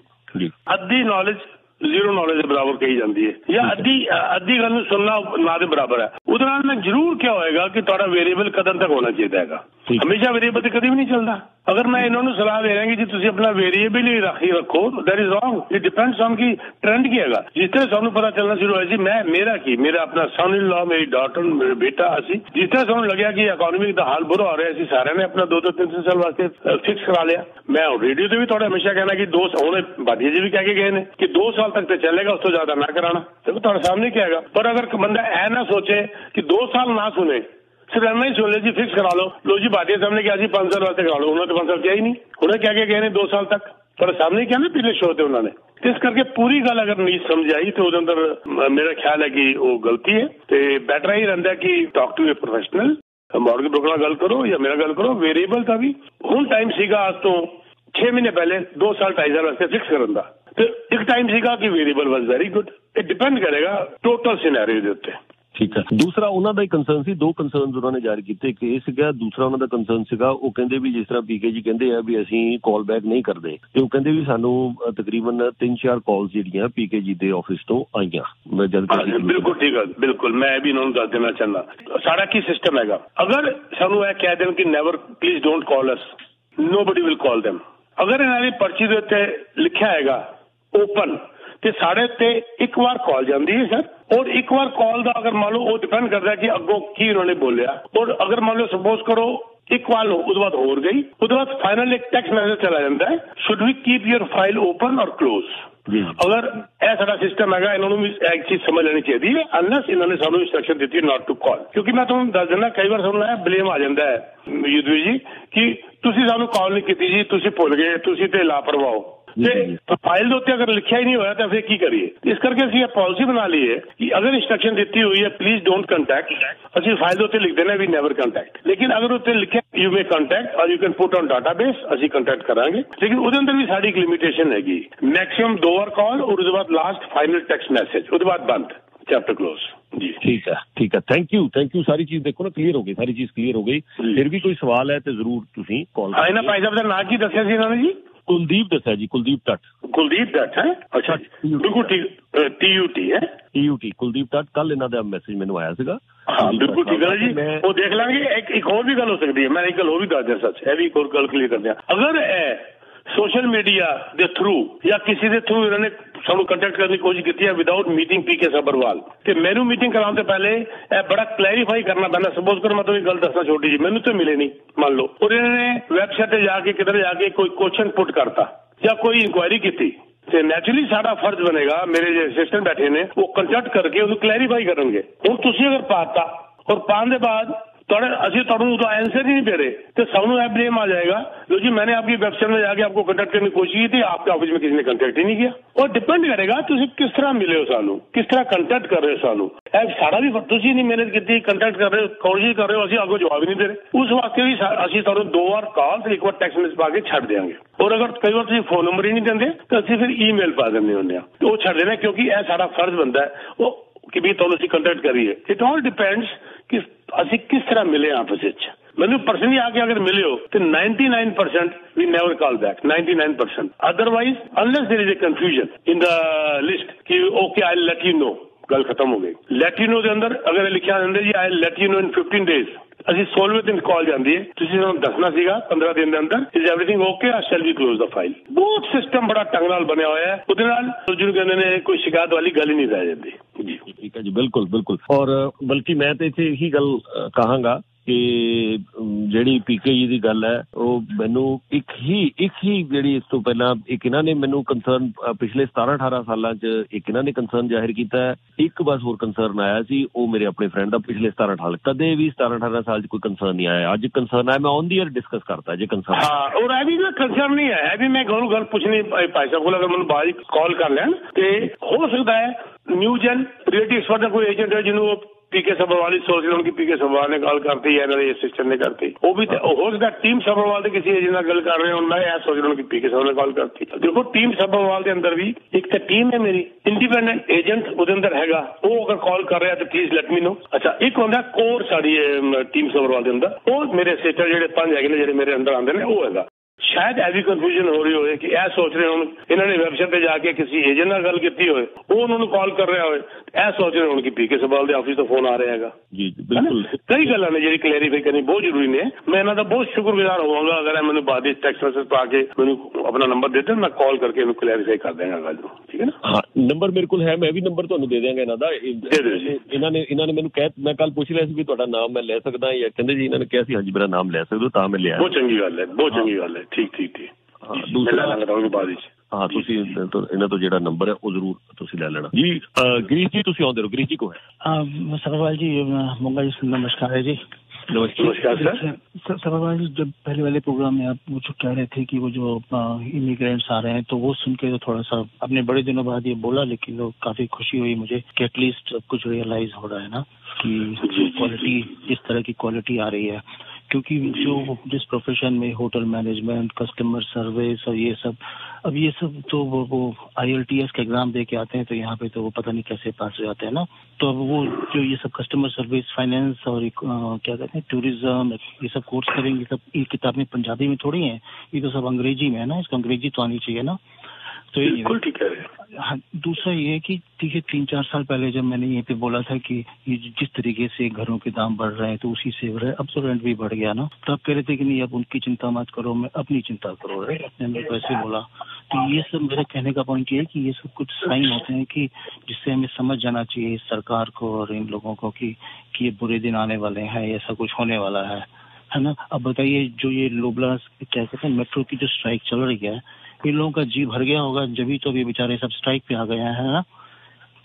ਅੱਧੀ ਨੌਲੇਜ ਜ਼ੀਰੋ ਨੌਲੇਜ ਦੇ ਬਰਾਬਰ ਕਹੀ ਜਾਂਦੀ ਹੈ। ਜਾਂ ਅੱਧੀ ਅੱਧੀ ਗੱਲ ਨੂੰ ਸੁਣਨਾ ਨਾ ਦੇ ਬਰਾਬਰ ਹੈ। उस ज़रूर क्या होएगा कि थोड़ा वेरिएबल कदम तक होना चाहिए हमेशा वेरिएबल तक कदम नहीं चलता। अगर मैं इन्होंने सलाह दे रहा कि जी अपना वेरिएबल ही रखी रखो that is wrong it depends on की ट्रेंड की हैगा। जिस तरह सानू पता चलना शुरू होया मैं मेरा की मेरा अपना सन इन लॉ मेरी डॉटर मेरा बेटा असी जिस तरह सानू लगे कि इकोनॉमी का हाल बुरा हो रहा है सारे ने अपना दो दो तीन तीन साल वास्ते फिक्स करा लिया। मैं रेडियो से भी थोड़ा हमेशा कहना कि दो उन्हें भाटिया जी भी कह के गए कि दो साल तक तो चलेगा उसको तो ज़्यादा ना कराना। तो सामने क्या हैगा? पर अगर बंदा ए ना सोचे ਅਗਰ ਬੰਦਾ ਐ ਨਾ ਸੋਚੇ ਕਿ 2 ਸਾਲ ਨਾ ਸੁਨੇ ਸਿਰ ਐਵੇਂ ਹੀ ਸੁਣ ਲੈ ਜੀ ਫਿਕਸ ਕਰਾ ਲਓ ਲੋ ਜੀ ਬਾਦੀ ਸਾਹਮਣੇ ਕਿਹਾ ਜੀ 5 ਸਾਲ ਵਾਸਤੇ ਕਰਾ ਲਓ ਉਹਨਾਂ ਤੇ 5 ਸਾਲ ਕਿਹਾ ਹੀ ਨਹੀਂ ਉਹਨੇ ਕਹਿ ਕੇ ਗਏ ਨੇ 2 ਸਾਲ ਤੱਕ ਤੁਹਾਡੇ ਸਾਹਮਣੇ ਕਿਹਾ ਨਾ ਪਿਛਲੇ ਸ਼ੋਅ ਤੇ ਉਹਨਾਂ ਨੇ ਤੇ ਇਸ ਕਰਕੇ ਪੂਰੀ ਗੱਲ ਅਗਰ ਨਹੀਂ ਸਮਝ ਆਈ ਤੇ ਉਹਦੇ ਅੰਦਰ ਮ- ਮੇਰਾ ਖਿਆਲ ਹੈ ਕਿ ਉਹ ਗਲਤੀ ਹੈ ਤੇ ਬੈਟਰ ਹੀ ਰਹਿੰਦਾ ਕਿ talk to a professional mortgage broker ਨਾਲ ਗੱਲ ਕਰੋ ਜਾਂ ਮੇਰਾ ਗੱਲ ਕਰੋ ਵੇਰੀਏਬਲ ਦਾ ਵੀ ਹੁਣ ਟਾਈਮ ਸੀਗਾ ਅੱਜ ਤੋਂ 6 ਮਹੀਨੇ ਪਹਿਲੇ 2 ਸਾਲ 2.5 ਸਾਲ ਵਾਸਤੇ ਫਿਕਸ ਕਰਨ ਦਾ ਤੇ ਇੱਕ ਟਾਈਮ ਸੀਗਾ ਕਿ ਵੇਰੀਏਬਲ ਵਾਸ ਵੈਰੀ ਗੁੱਡ ਇਹ ਡਿਪੈਂਡ ਕਰੇਗਾ ਟੋਟਲ ਸਿਨੈਰੀਓ ਦੇ ਉੱਤੇ ਠੀਕ ਹੈ। ਦੂਸਰਾ ਉਹਨਾਂ ਦਾ ਹੀ ਕੰਸਰਨ ਸੀ ਦੋ ਕੰਸਰਨਸ ਉਹਨਾਂ ਨੇ ਜਾਰੀ ਕੀਤੇ ਇੱਕ ਇਹ ਸੀਗਾ ਦੂਸਰਾ ਉਹਨਾਂ ਦਾ ਕੰਸਰਨ ਸੀਗਾ ਉਹ ਕਹਿੰਦੇ ਵੀ ਜਿਸ ਤਰ੍ਹਾਂ ਪੀਕੇ ਜੀ ਕਹਿੰਦੇ ਆ ਵੀ ਅਸੀਂ ਕਾਲ ਬੈਕ ਨਹੀਂ ਕਰਦੇ। ਤੇ ਉਹ ਕਹਿੰਦੇ ਵੀ ਸਾਨੂੰ ਤਕਰੀਬਨ 3-4 ਕਾਲਸ ਜਿਹੜੀਆਂ ਪੀਕੇ ਜੀ ਦੇ ਆਫਿਸ ਤੋਂ ਆਈਆਂ। ਮੈਂ ਜਦ ਬਿਲਕੁਲ ਠੀਕ ਹੈ ਬਿਲਕੁਲ। ਮੈਂ ਵੀ ਇਹਨਾਂ ਨੂੰ ਦੱਸ ਦੇਣਾ ਚਾਹੁੰਦਾ। ਸਾਡਾ ਕੀ ਸਿਸਟਮ ਹੈਗਾ? ਅਗਰ ਸਾਨੂੰ ਇਹ ਕਹਿ ਦੇਣ ਕਿ never please don't call us nobody will call them ਅਗਰ ਇਹਨਾਂ ਦੀ ਪਰਚੀ ਦੇ ਉੱਤੇ ਲਿਖਿਆ ਹੈਗਾ ਓਪਨ ਤੇ ਸਾਡੇ ਉੱਤੇ ਇੱਕ ਵਾਰ ਕਾਲ ਜਾਂਦੀ ਹੈ ਸਰ ਔਰ ਇੱਕ ਵਾਰ ਕਾਲ ਦਾ ਅਗਰ ਮੰਨ ਲਓ ਉਹ ਡਿਪੈਂਡ ਕਰਦਾ ਕਿ ਅੱਗੋਂ ਕੀ ਉਹਨਾਂ ਨੇ ਬੋਲਿਆ। ਔਰ ਅਗਰ ਮੰਨ ਲਓ ਸਪੋਜ਼ ਕਰੋ ਇੱਕ ਵਾਰ ਉਹਦੇ ਬਾਅਦ ਹੋਰ ਗਈ ਉਹਦੇ ਬਾਅਦ ਫਾਈਨਲ ਇੱਕ ਟੈਕਸਟ ਮੈਸੇਜ ਚਲਾ ਜਾਂਦਾ ਹੈ should we keep your file open ਔਰ ਕਲੋਜ਼ ਅਗਰ ਇਹ ਸਾਡਾ ਸਿਸਟਮ ਹੈਗਾ ਇਹਨਾਂ ਨੂੰ ਵੀ ਇੱਕ ਚੀਜ਼ ਸਮਝ ਲੈਣੀ ਚਾਹੀਦੀ ਹੈ ਅਨਲੈਸ ਇਹਨਾਂ ਨੇ ਸਾਨੂੰ ਇਨਸਟਰਕਸ਼ਨ ਦਿੱਤੀ ਨਾਟ ਟੂ ਕਾਲ ਕਿਉਂਕਿ ਮੈਂ ਤੁਹਾਨੂੰ ਦੱਸ ਦਿੰਦਾ ਕਈ ਵਾਰ ਸਾਨੂੰ ਇਹ ਬਲੇਮ ਆ ਜਾਂਦਾ ਹੈ ਯੁਦਵੀ ਜੀ ਕਿ ਤੁਸੀਂ ਸਾਨੂੰ ਕਾਲ ਨਹੀਂ ਕੀਤੀ ਜੀ ਤੁਸੀਂ ਭੁੱਲ ਗਏ ਤੁਸੀਂ ਤੇ ਲਾਪਰਵਾਹ ਹੋ। ਤੇ ਫਾਈਲ ਦੇ ਉੱਤੇ ਅਗਰ ਲਿਖਿਆ ਹੀ ਨਹੀਂ ਹੋਇਆ ਤਾਂ ਫਿਰ ਕੀ ਕਰੀਏ ਇਸ ਕਰਕੇ ਅਸੀਂ ਇਹ ਪਾਲਿਸੀ ਬਣਾ ਲਈ ਹੈ ਕਿ ਅਗਰ ਇਨਸਟਰਕਸ਼ਨ ਦਿੱਤੀ ਹੋਈ ਹੈ ਪਲੀਜ਼ ਡੋਂਟ ਕੰਟੈਕਟ ਅਸੀਂ ਫਾਈਲ ਦੇ ਉੱਤੇ ਲਿਖ ਦੇਣਾ ਵੀ ਨੈਵਰ ਕੰਟੈਕਟ ਲੇਕਿਨ ਅਗਰ ਉੱਤੇ ਲਿਖਿਆ ਯੂ ਮੇ ਕੰਟੈਕਟ ਔਰ you can put on database ਅਸੀਂ ਕੰਟੈਕਟ ਕਰਾਂਗੇ ਲੇਕਿਨ ਉਹਦੇ ਅੰਦਰ ਵੀ ਸਾਡੀ ਇੱਕ ਲਿਮਿਟੇਸ਼ਨ ਹੈਗੀ ਮੈਕਸਿਮਮ ਦੋ ਵਾਰ ਕਾਲ ਔਰ ਉਹਦੇ ਬਾਅਦ ਲਾਸਟ ਫਾਈਨਲ ਟੈਕਸਟ ਮੈਸੇਜ ਉਹਦੇ ਬਾਅਦ ਬੰਦ ਚੈਪਟਰ ਕਲੋਜ਼ ਜੀ ਠੀਕ ਹੈ ਠੀਕ ਹੈ ਥੈਂਕ ਯੂ ਥੈਂਕ ਯੂ ਸਾਰੀ ਚੀਜ਼ ਦੇਖੋ ਨਾ ਕਲੀਅਰ ਹੋ ਗਈ ਸਾਰੀ ਚੀਜ਼ ਕਲੀਅਰ ਹੋ ਗਈ ਜੀ। ਫਿਰ ਵੀ ਕੋਈ ਸਵਾਲ ਹੈ ਤੇ ਜ਼ਰੂਰ ਤੁਸੀਂ ਕਾਲ ਹਾਂ ਇਹਨਾਂ ਭਾਈ ਸਾਹਿਬ ਦਾ ਨਾਂ ਕੀ ਦੱਸਿਆ ਸੀ ਇਹਨਾਂ ਨੇ ਜੀ ਕੁਲਦੀਪ ਦੱਸਿਆ ਜੀ ਕੁਲਦੀਪ ਟੱਟ ਕੁਲਦੀਪ ਦੱਤ ਹੈ? ਅੱਛਾ ਬਿਲਕੁਲ ਠੀਕ ਟੀ ਯੂ ਟੀ ਹੈ? ਟੀਯੂਟੀ ਕੁਲਦੀਪ ਟੱਟ ਕੱਲ ਇਹਨਾਂ ਦਾ ਮੈਸੇਜ ਮੈਨੂੰ ਆਇਆ ਸੀਗਾ। ਹਾਂ ਬਿਲਕੁਲ ਠੀਕ ਹੈ ਜੀ। ਉਹ ਦੇਖ ਲਾਂਗੇ ਇੱਕ ਇੱਕ ਹੋਰ ਵੀ ਗੱਲ ਹੋ ਸਕਦੀ ਹੈ। ਮੈਂ ਇੱਕ ਗੱਲ ਹੋਰ ਵੀ ਦੱਸ ਦਿਆਂ ਸੱਚ। ਇਹ ਵੀ ਇੱਕ ਹੋਰ ਗੱਲ ਕਲੀਅਰ ਕਰਦੇ ਹਾਂ ਅਗਰ ਇਹ ਸੋਸ਼ਲ ਮੀਡੀਆ ਦੇ ਥਰੂ ਜਾਂ ਕਿਸੇ ਦੇ ਥਰੂ ਇਹਨਾਂ ਨੇ ਸਾਨੂੰ ਕੰਟੈਕਟ ਕਰਨ ਦੀ ਕੋਸ਼ਿਸ਼ ਕੀਤੀ ਹੈ ਵਿਦਆਊਟ ਮੀਟਿੰਗ ਪੀਕੇ ਸਬਰਵਾਲ ਤੇ ਮੈਨੂੰ ਮੀਟਿੰਗ ਕਰਾਉਣ ਤੋਂ ਪਹਿਲੇ ਇਹ ਬੜਾ ਕਲੈਰੀਫਾਈ ਕਰਨਾ ਪੈਂਦਾ ਸਪੋਜ਼ ਕਰੋ ਮੈਂ ਤੁਹਾਨੂੰ ਇੱਕ ਗੱਲ ਦੱਸਣਾ ਛੋਟੀ ਜੀ ਮੈਨੂੰ ਤੇ ਮਿਲੇ ਨਹੀਂ ਮੰਨ ਲਓ ਔਰ ਇਹਨਾਂ ਨੇ ਵੈਬਸਾਈਟ ਤੇ ਜਾ ਕੇ ਕਿਧਰ ਜਾ ਕੇ ਕੋਈ ਕੁਐਸਚਨ ਪੁੱਟ ਕਰਤਾ ਜਾਂ ਕੋਈ ਇਨਕੁਆਇਰੀ ਕੀਤੀ ਤੇ ਨੈਚੁਰਲੀ ਸਾਡਾ ਫਰਜ਼ ਬਣੇਗਾ ਮੇਰੇ ਜੇ ਅਸਿਸਟੈਂਟ ਬੈਠੇ ਨੇ ਉਹ ਕੰਟੈਕਟ ਕਰਕੇ ਉਹਨੂੰ ਕਲੈਰੀਫਾਈ ਕਰਨਗੇ ਹੁਣ ਤੁਸੀਂ ਅਗਰ ਪਾਤਾ ਔਰ ਪਾਉਣ ਦੇ ਬਾਅਦ ਤੁਹਾਡੇ ਅਸੀਂ ਤੁਹਾਨੂੰ ਉਹਦਾ ਆਨਸਰ ਹੀ ਨਹੀਂ ਦੇ ਰਹੇ ਤੇ ਸਭ ਨੂੰ ਇਹ ਬਲੇਮ ਆ ਜਾਏਗਾ ਲੋ ਜੀ ਮੈਨੇ ਆਪਕੀ ਵੈਬਸਾਈਟ 'ਤੇ ਜਾ ਕੇ ਆਪਕੋ ਕੰਟੈਕਟ ਕਰਨੇ ਕੋਸ਼ਿਸ਼ ਕੀਤੀ ਆਪਕੇ ਆਫਿਸ ਵਿੱਚ ਕਿਸੇ ਨੇ ਕੰਟੈਕਟ ਹੀ ਨਹੀਂ ਕੀਤਾ ਉਹ ਡਿਪੈਂਡ ਕਰੇਗਾ ਤੁਸੀਂ ਕਿਸ ਤਰ੍ਹਾਂ ਮਿਲੇ ਹੋ ਸਾਨੂੰ ਕਿਸ ਤਰ੍ਹਾਂ ਕੰਟੈਕਟ ਕਰ ਰਹੇ ਹੋ ਸਾਨੂੰ ਇਹ ਸਾਡਾ ਵੀ ਤੁਸੀਂ ਨਹੀਂ ਮਿਹਨਤ ਕੀਤੀ ਕੰਟੈਕਟ ਕਰ ਰਹੇ ਹੋ ਕੋਸ਼ਿਸ਼ ਕਰ ਰਹੇ ਹੋ ਅਸੀਂ ਆਪਕੋ ਜਵਾਬ ਹੀ ਨਹੀਂ ਦੇ ਰਹੇ ਉਸ ਵਾਸਤੇ ਵੀ ਅਸੀਂ ਤੁਹਾਨੂੰ ਦੋ ਵਾਰ ਕਾਲ ਤੇ ਇੱਕ ਵਾਰ ਟੈਕਸਟ ਮੈਸੇਜ ਪਾ ਕੇ ਛੱਡ ਦੇਵਾਂਗੇ ਔਰ ਅਗਰ ਕਈ ਵਾਰ ਤੁਸੀਂ ਫੋਨ ਨੰਬਰ ਹੀ ਨਹੀਂ ਦਿੰਦੇ ਤਾਂ ਅਸੀਂ ਫਿਰ ਈਮੇਲ ਪਾ ਦਿੰਦੇ ਹੁੰਦੇ ਆ ਉਹ ਛੱਡ ਦੇਣਾ ਕਿਉਂਕਿ ਇਹ ਸਾਡਾ ਫਰਜ਼ ਬੰਦਾ ਹੈ ਉਹ ਕਿ ਵੀ ਤੁਹਾਨੂੰ ਅਸੀਂ ਕੰਟੈਕਟ ਕਰੀਏ ਇਟ ਆਲ ਡਿਪੈਂਡਸ ਕਿ ਅਸੀਂ ਕਿਸ ਤਰ੍ਹਾਂ ਮਿਲੇ ਆਪਸ ਵਿੱਚ ਮੈਨੂੰ ਪਰਸਨਲੀ ਆ ਕੇ ਅਗਰ ਮਿਲਿਓ ਤੇ 99% we never call back 99% otherwise unless there is a confusion in the list ki okay i'll let you know ਗੱਲ ਖਤਮ ਹੋ ਗਈ ਲੈਟ ਯੂ ਨੋ ਦੇ ਅੰਦਰ ਅਗਰ ਲਿਖਿਆ ਹੁੰਦਾ ਜੀ I let you know in 15 days ਅਸੀਂ 16ਵੇਂ ਦਿਨ ਕਾਲ ਜਾਂਦੀ ਹੈ ਤੁਸੀਂ ਸਾਨੂੰ ਦੱਸਣਾ ਸੀਗਾ 15 ਦਿਨ ਦੇ ਅੰਦਰ is everything okay uh shall we close the file ਬਹੁਤ ਸਿਸਟਮ ਬੜਾ ਢੰਗ ਨਾਲ ਬਣਿਆ ਹੋਇਆ ਹੈ ਉਹਦੇ ਨਾਲ ਜਿਹਨੂੰ ਕਹਿੰਦੇ ਨੇ ਕੋਈ ਸ਼ਿਕਾਇਤ ਵਾਲੀ ਗੱਲ ਹੀ ਨਹੀਂ ਰਹਿ ਜਾਂਦੀ ਜੀ ਠੀਕ ਹੈ ਜੀ ਬਿਲਕੁਲ ਬਿਲਕੁਲ ਔਰ ਬਲਕਿ ਮੈਂ ਤੇ ਇੱਥੇ ਇਹੀ ਗੱਲ ਅ, ਕਹਾਂਗਾ ਕਿ ਅਮ, ਜਿਹੜੀ ਪੀਕੇ ਜੀ ਦੀ ਗੱਲ ਹੈ ਉਹ ਮੈਨੂੰ ਇੱਕ ਹੀ ਇੱਕ ਹੀ ਜਿਹੜੀ ਇਸ ਤੋਂ ਪਹਿਲਾਂ ਇੱਕ ਇਹਨਾਂ ਨੇ ਮੈਨੂੰ ਕੰਸਰਨ ਪਿਛਲੇ 17 18 ਸਾਲਾਂ 'ਚ ਇੱਕ ਇਹਨਾਂ ਨੇ ਕੰਸਰਨ ਜ਼ਾਹਿਰ ਕੀਤਾ ਹੈ। ਇੱਕ ਬਸ ਹੋਰ ਕੰਸਰਨ ਆਇਆ ਸੀ ਉਹ ਮੇਰੇ ਆਪਣੇ ਫਰੈਂਡ ਦਾ ਪਿਛਲੇ 17 18 ਕਦੇ ਵੀ 17 18 ਸਾਲ 'ਚ ਕੋਈ ਕੰਸਰਨ ਨਹੀਂ ਆਇਆ। ਅੱਜ ਕੰਸਰਨ ਆਇਆ ਮੈਂ ਔਨ ਦੀ ਏਅਰ ਡਿਸਕਸ ਕਰਤਾ ਜੇ ਕੰਸਰਨ ਹਾਂ ਔਰ ਇਹ ਵੀ ਨਾ ਕੰਸਰਨ ਨਹੀਂ ਹੈ ਇਹ ਵੀ ਮੈਂ ਗੌਰ ਗੱਲ ਪੁੱਛਣੀ ਭਾਈ ਭਾਈ ਸਾਹਿਬ ਕੋਲ ਅਗਰ ਮੈਨੂੰ ਬਾਅਦ ਕਾਲ ਕਰ ਲੈਣ। ਤੇ ਹੋ ਸਕਦਾ ਹੈ ਨਿਊ ਜਨ ਰਿਲੇਟਿਵਸ ਦਾ ਕੋਈ ਏਜੰਟ ਹੈ ਜਿਹਨੂੰ पीके सब्रवाल सोच रहे उनकी पीके सब्रवाल ने कॉल करती है मेरे असिस्टेंट ने करती वो भी हो सकता टीम सब्रवाल के किसी एजेंट गल कर रहे होंगे ऐसा सोच रहे उनकी पीके सब्रवाल ने कॉल करती देखो टीम सब्रवाल के अंदर भी एक तो टीम है मेरी इंडिपेंडेंट एजेंट ਉਹਦੇ ਅੰਦਰ ਹੈਗਾ ਉਹ ਅਗਰ ਕਾਲ ਕਰ ਰਿਹਾ ਤੇ ਪਲੀਜ਼ ਲੈਟ ਮੀ ਨੋ ਅੱਛਾ ਇੱਕ ਹੁੰਦਾ ਕੋਰ ਸਾਡੀ ਟੀਮ ਸਬਰਵਾਲ ਦੇ ਅੰਦਰ ਉਹ ਮੇਰੇ ਸਿਸਟਰ ਜਿਹੜੇ ਪੰਜ ਹੈਗੇ ਨੇ ਜਿਹੜੇ ਮੇਰੇ ਅੰਦਰ ਆਉਂਦੇ ਨੇ ਉਹ ਹੈਗਾ ਸ਼ਾਇਦ ਐਸੀ ਕਨਫਿਊਜ਼ਨ ਹੋ ਰਹੀ ਹੋਵੇ ਕਿ ਇਹ ਸੋਚ ਰਹੇ ਹੋਣ ਇਹਨਾਂ ਨੇ ਵੈਬਸਾਈਟ ਤੇ ਜਾ ਕੇ ਕਿਸੇ ਏਜੰਟ ਨਾਲ ਗੱਲ ਕੀਤੀ ਹੋਵੇ ਉਹ ਉਹਨਾਂ ਨੂੰ ਕਾਲ ਕਰ ਰਿਹਾ ਹੋਵੇ ਇਹ ਸੋਚ ਰਹੇ ਹੋਣ ਕਿ ਪੀਕੇ ਸਵਾਲ ਦੇ ਆਫਿਸ ਤੋਂ ਫੋਨ ਆ ਰਿਹਾ ਹੈਗਾ। ਜੀ ਜੀ ਬਿਲਕੁਲ। ਕਈ ਗੱਲਾਂ ਨੇ ਜਿਹੜੀ ਕਲੈਰੀਫਾਈ ਕਰਨੀ ਬਹੁਤ ਜ਼ਰੂਰੀ ਨੇ। ਮੈਂ ਇਹਨਾਂ ਦਾ ਬਹੁਤ ਸ਼ੁਕਰਗੁਜ਼ਾਰ ਹੋਵਾਂਗਾ ਅਗਰ ਇਹ ਮੈਨੂੰ ਬਾਅਦ ਵਿੱਚ ਟੈਕਸਟ ਮੈਸੇਜ ਪਾ ਕੇ ਮੈਨੂੰ ਆਪਣਾ ਨੰਬਰ ਦੇ ਦੇਣ ਮੈਂ ਕਾਲ ਕਰਕੇ ਇਹਨੂੰ ਕਲੈਰੀਫਾਈ ਕਰ ਦੇਵਾਂਗਾ ਗੱਲ ਨੂੰ। ਠੀਕ ਹੈ ਨਾ? ਹਾਂ ਨੰਬਰ ਮੇਰੇ ਕੋਲ ਹੈ ਮੈਂ ਵੀ ਨੰਬਰ ਤੁਹਾਨੂੰ ਦੇ ਦਿਆਂਗਾ ਇਹਨਾਂ ਦਾ। ਇਹਨਾਂ ਨੇ ਇਹਨਾਂ ਨੇ ਮੈਨੂੰ ਕਹਿ ਮੈਂ ਕੱਲ ਪੁੱਛ ਲਿਆ ਸੀ ਵੀ ਤੁਹਾਡਾ ਨਾਮ ਮੈਂ ਲੈ ਸਕਦਾ ਜਾਂ ਕਹਿੰਦੇ ਜੀ ਇਹਨਾਂ ਨੇ ਕਿਹਾ ਸੀ ਹਾਂਜੀ ਮੇਰਾ ਨਾਮ ਲੈ ਸਕਦੇ ਹੋ ਤਾਂ ਮੈਂ ਲਿਆ। ਬਹੁਤ ਚੰਗੀ ਗੱਲ ਹੈ ਬਹੁਤ ਚੰਗੀ ਗੱਲ ਹੈ। ਠੀਕ ਠੀਕ ਠੀਕ ਹਾਂ ਮੈਂ ਲੈ ਦੂਸਰਾ ਲਾਂਗਾ ਤੁਹਾਨੂੰ ਬਾਅਦ ਵਿੱਚ ਹਾਂ ਤੁਸੀਂ ਇਹਨਾਂ ਤੋਂ- ਇਹਨਾਂ ਤੋਂ ਜਿਹੜਾ ਨੰਬਰ ਹੈ ਉਹ ਜ਼ਰੂਰ ਤੁਸੀਂ ਲੈ ਲੈਣਾ ਜੀ ਅਹ, ਗਿਰੀਸ਼ ਜੀ ਤੁਸੀਂ ਆਉਂਦੇ ਰਹੋ ਗਿਰੀਸ਼ ਜੀ ਕੋ ਹੈ सरवाल जी मंगा जी नमस्कार है जी नमस्कार सर सर सरवाल जी जब पहले वाले प्रोग्राम में आप वो जो कह रहे थे कि वो जो इमिग्रेंट्स आ रहे हैं तो वो सुन के तो थोड़ा सा अपने बड़े दिनों बाद ये बोला लेकिन वो काफी खुशी हुई मुझे कि एटलीस्ट अब कुछ रियलाइज हो रहा है ना जी, कि जी। क्वालिटी जिस तरह की क्वालिटी आ रही है क्योंकि जो जिस प्रोफेशन में होटल मैनेजमेंट कस्टमर सर्विस और ये सब अब ये सब तो वो, वो आईएलटीएस का एग्ज़ाम दे के आते हैं तो यहाँ पे तो वो पता नहीं कैसे पास हो जाते हैं ना। तो अब वो जो ये सब कस्टमर सर्विस फाइनेंस और अ, क्या कहते हैं टूरिज़्म ये सब कोर्स करेंगे सब ये किताबें पंजाबी में थोड़ी हैं ये तो सब अंग्रेज़ी में है ना इसको अंग्रेज़ी तो आनी चाहिए ना। तो ये बिल्कुल ठीक है। हाँ दूसरा ये है कि देखिए तीन चार साल पहले जब मैंने यहीं पे बोला था कि ये जिस तरीके से घरों के दाम बढ़ रहे हैं तो उसी से हो रहा अब तो रेंट भी बढ़ गया ना। तो आप कह रहे थे कि नहीं अब उनकी चिंता मत करो मैं अपनी चिंता करो राइट अपने को बोला। तो ये सब मेरे कहने का पॉइंट ये है कि ये सब कुछ साइन होते हैं कि जिससे हमें समझ जाना चाहिए सरकार को और इन लोगों को कि, कि ये बुरे दिन आने वाले हैं ऐसा कुछ होने वाला है। है ना? अब बताइए जो ये लोबला क्या कहते हैं मेट्रो की जो स्ट्राइक चल रही है इन लोगों का जी भर गया होगा, जब तो अभी बेचारे सब स्ट्राइक पे आ गए हैं ना?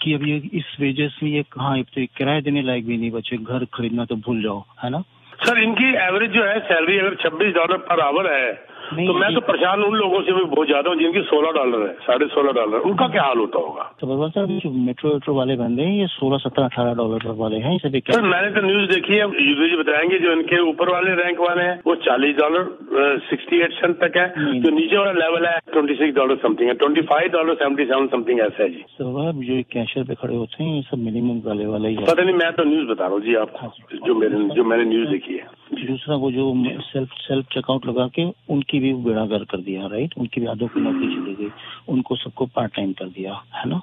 कि अब ये इस वजह से ये कहाँ तो ये किराया देने लायक भी नहीं बचे, घर खरीदना तो भूल जाओ, है ना? सर इनकी एवरेज जो है सैलरी अगर 26 डॉलर पर आवर है तो मैं तो परेशान उन लोगों से भी बहुत ज़्यादा हूँ जिनकी 16 डॉलर है साढ़े सोलह डॉलर। उनका क्या हाल होता होगा? तो भगवान साहब जो मेट्रो वेट्रो वाले बंदे हैं ये सोलह सत्रह अठारह डॉलर वाले हैं इसे सर मैंने तो न्यूज़ देखी है यूजली जी बताएँगे जो इनके ऊपर वाले रैंक वाले हैं वो 40 डॉलर सिक्सटी एट सेंट तक है। जो नीचे वाला लेवल है 26 डॉलर समथिंग है। 25 डॉलर 77 समथिंग ऐसा है जी। साहब जो कैशियर पे खड़े होते हैं ये सब मिनिमम वाले वाला ही पता नहीं मैं तो न्यूज़ बता रहा हूँ जी आपको जो मेरे जो मैंने न्यूज़ देखी है। दूसरा वो जो सेल्फ सेल्फ चेकआउट लगा के उनकी भी बेड़ागर कर दिया राइट उनकी भी आधो की नौकरी चली गई उनको सबको पार्ट टाइम कर दिया है ना?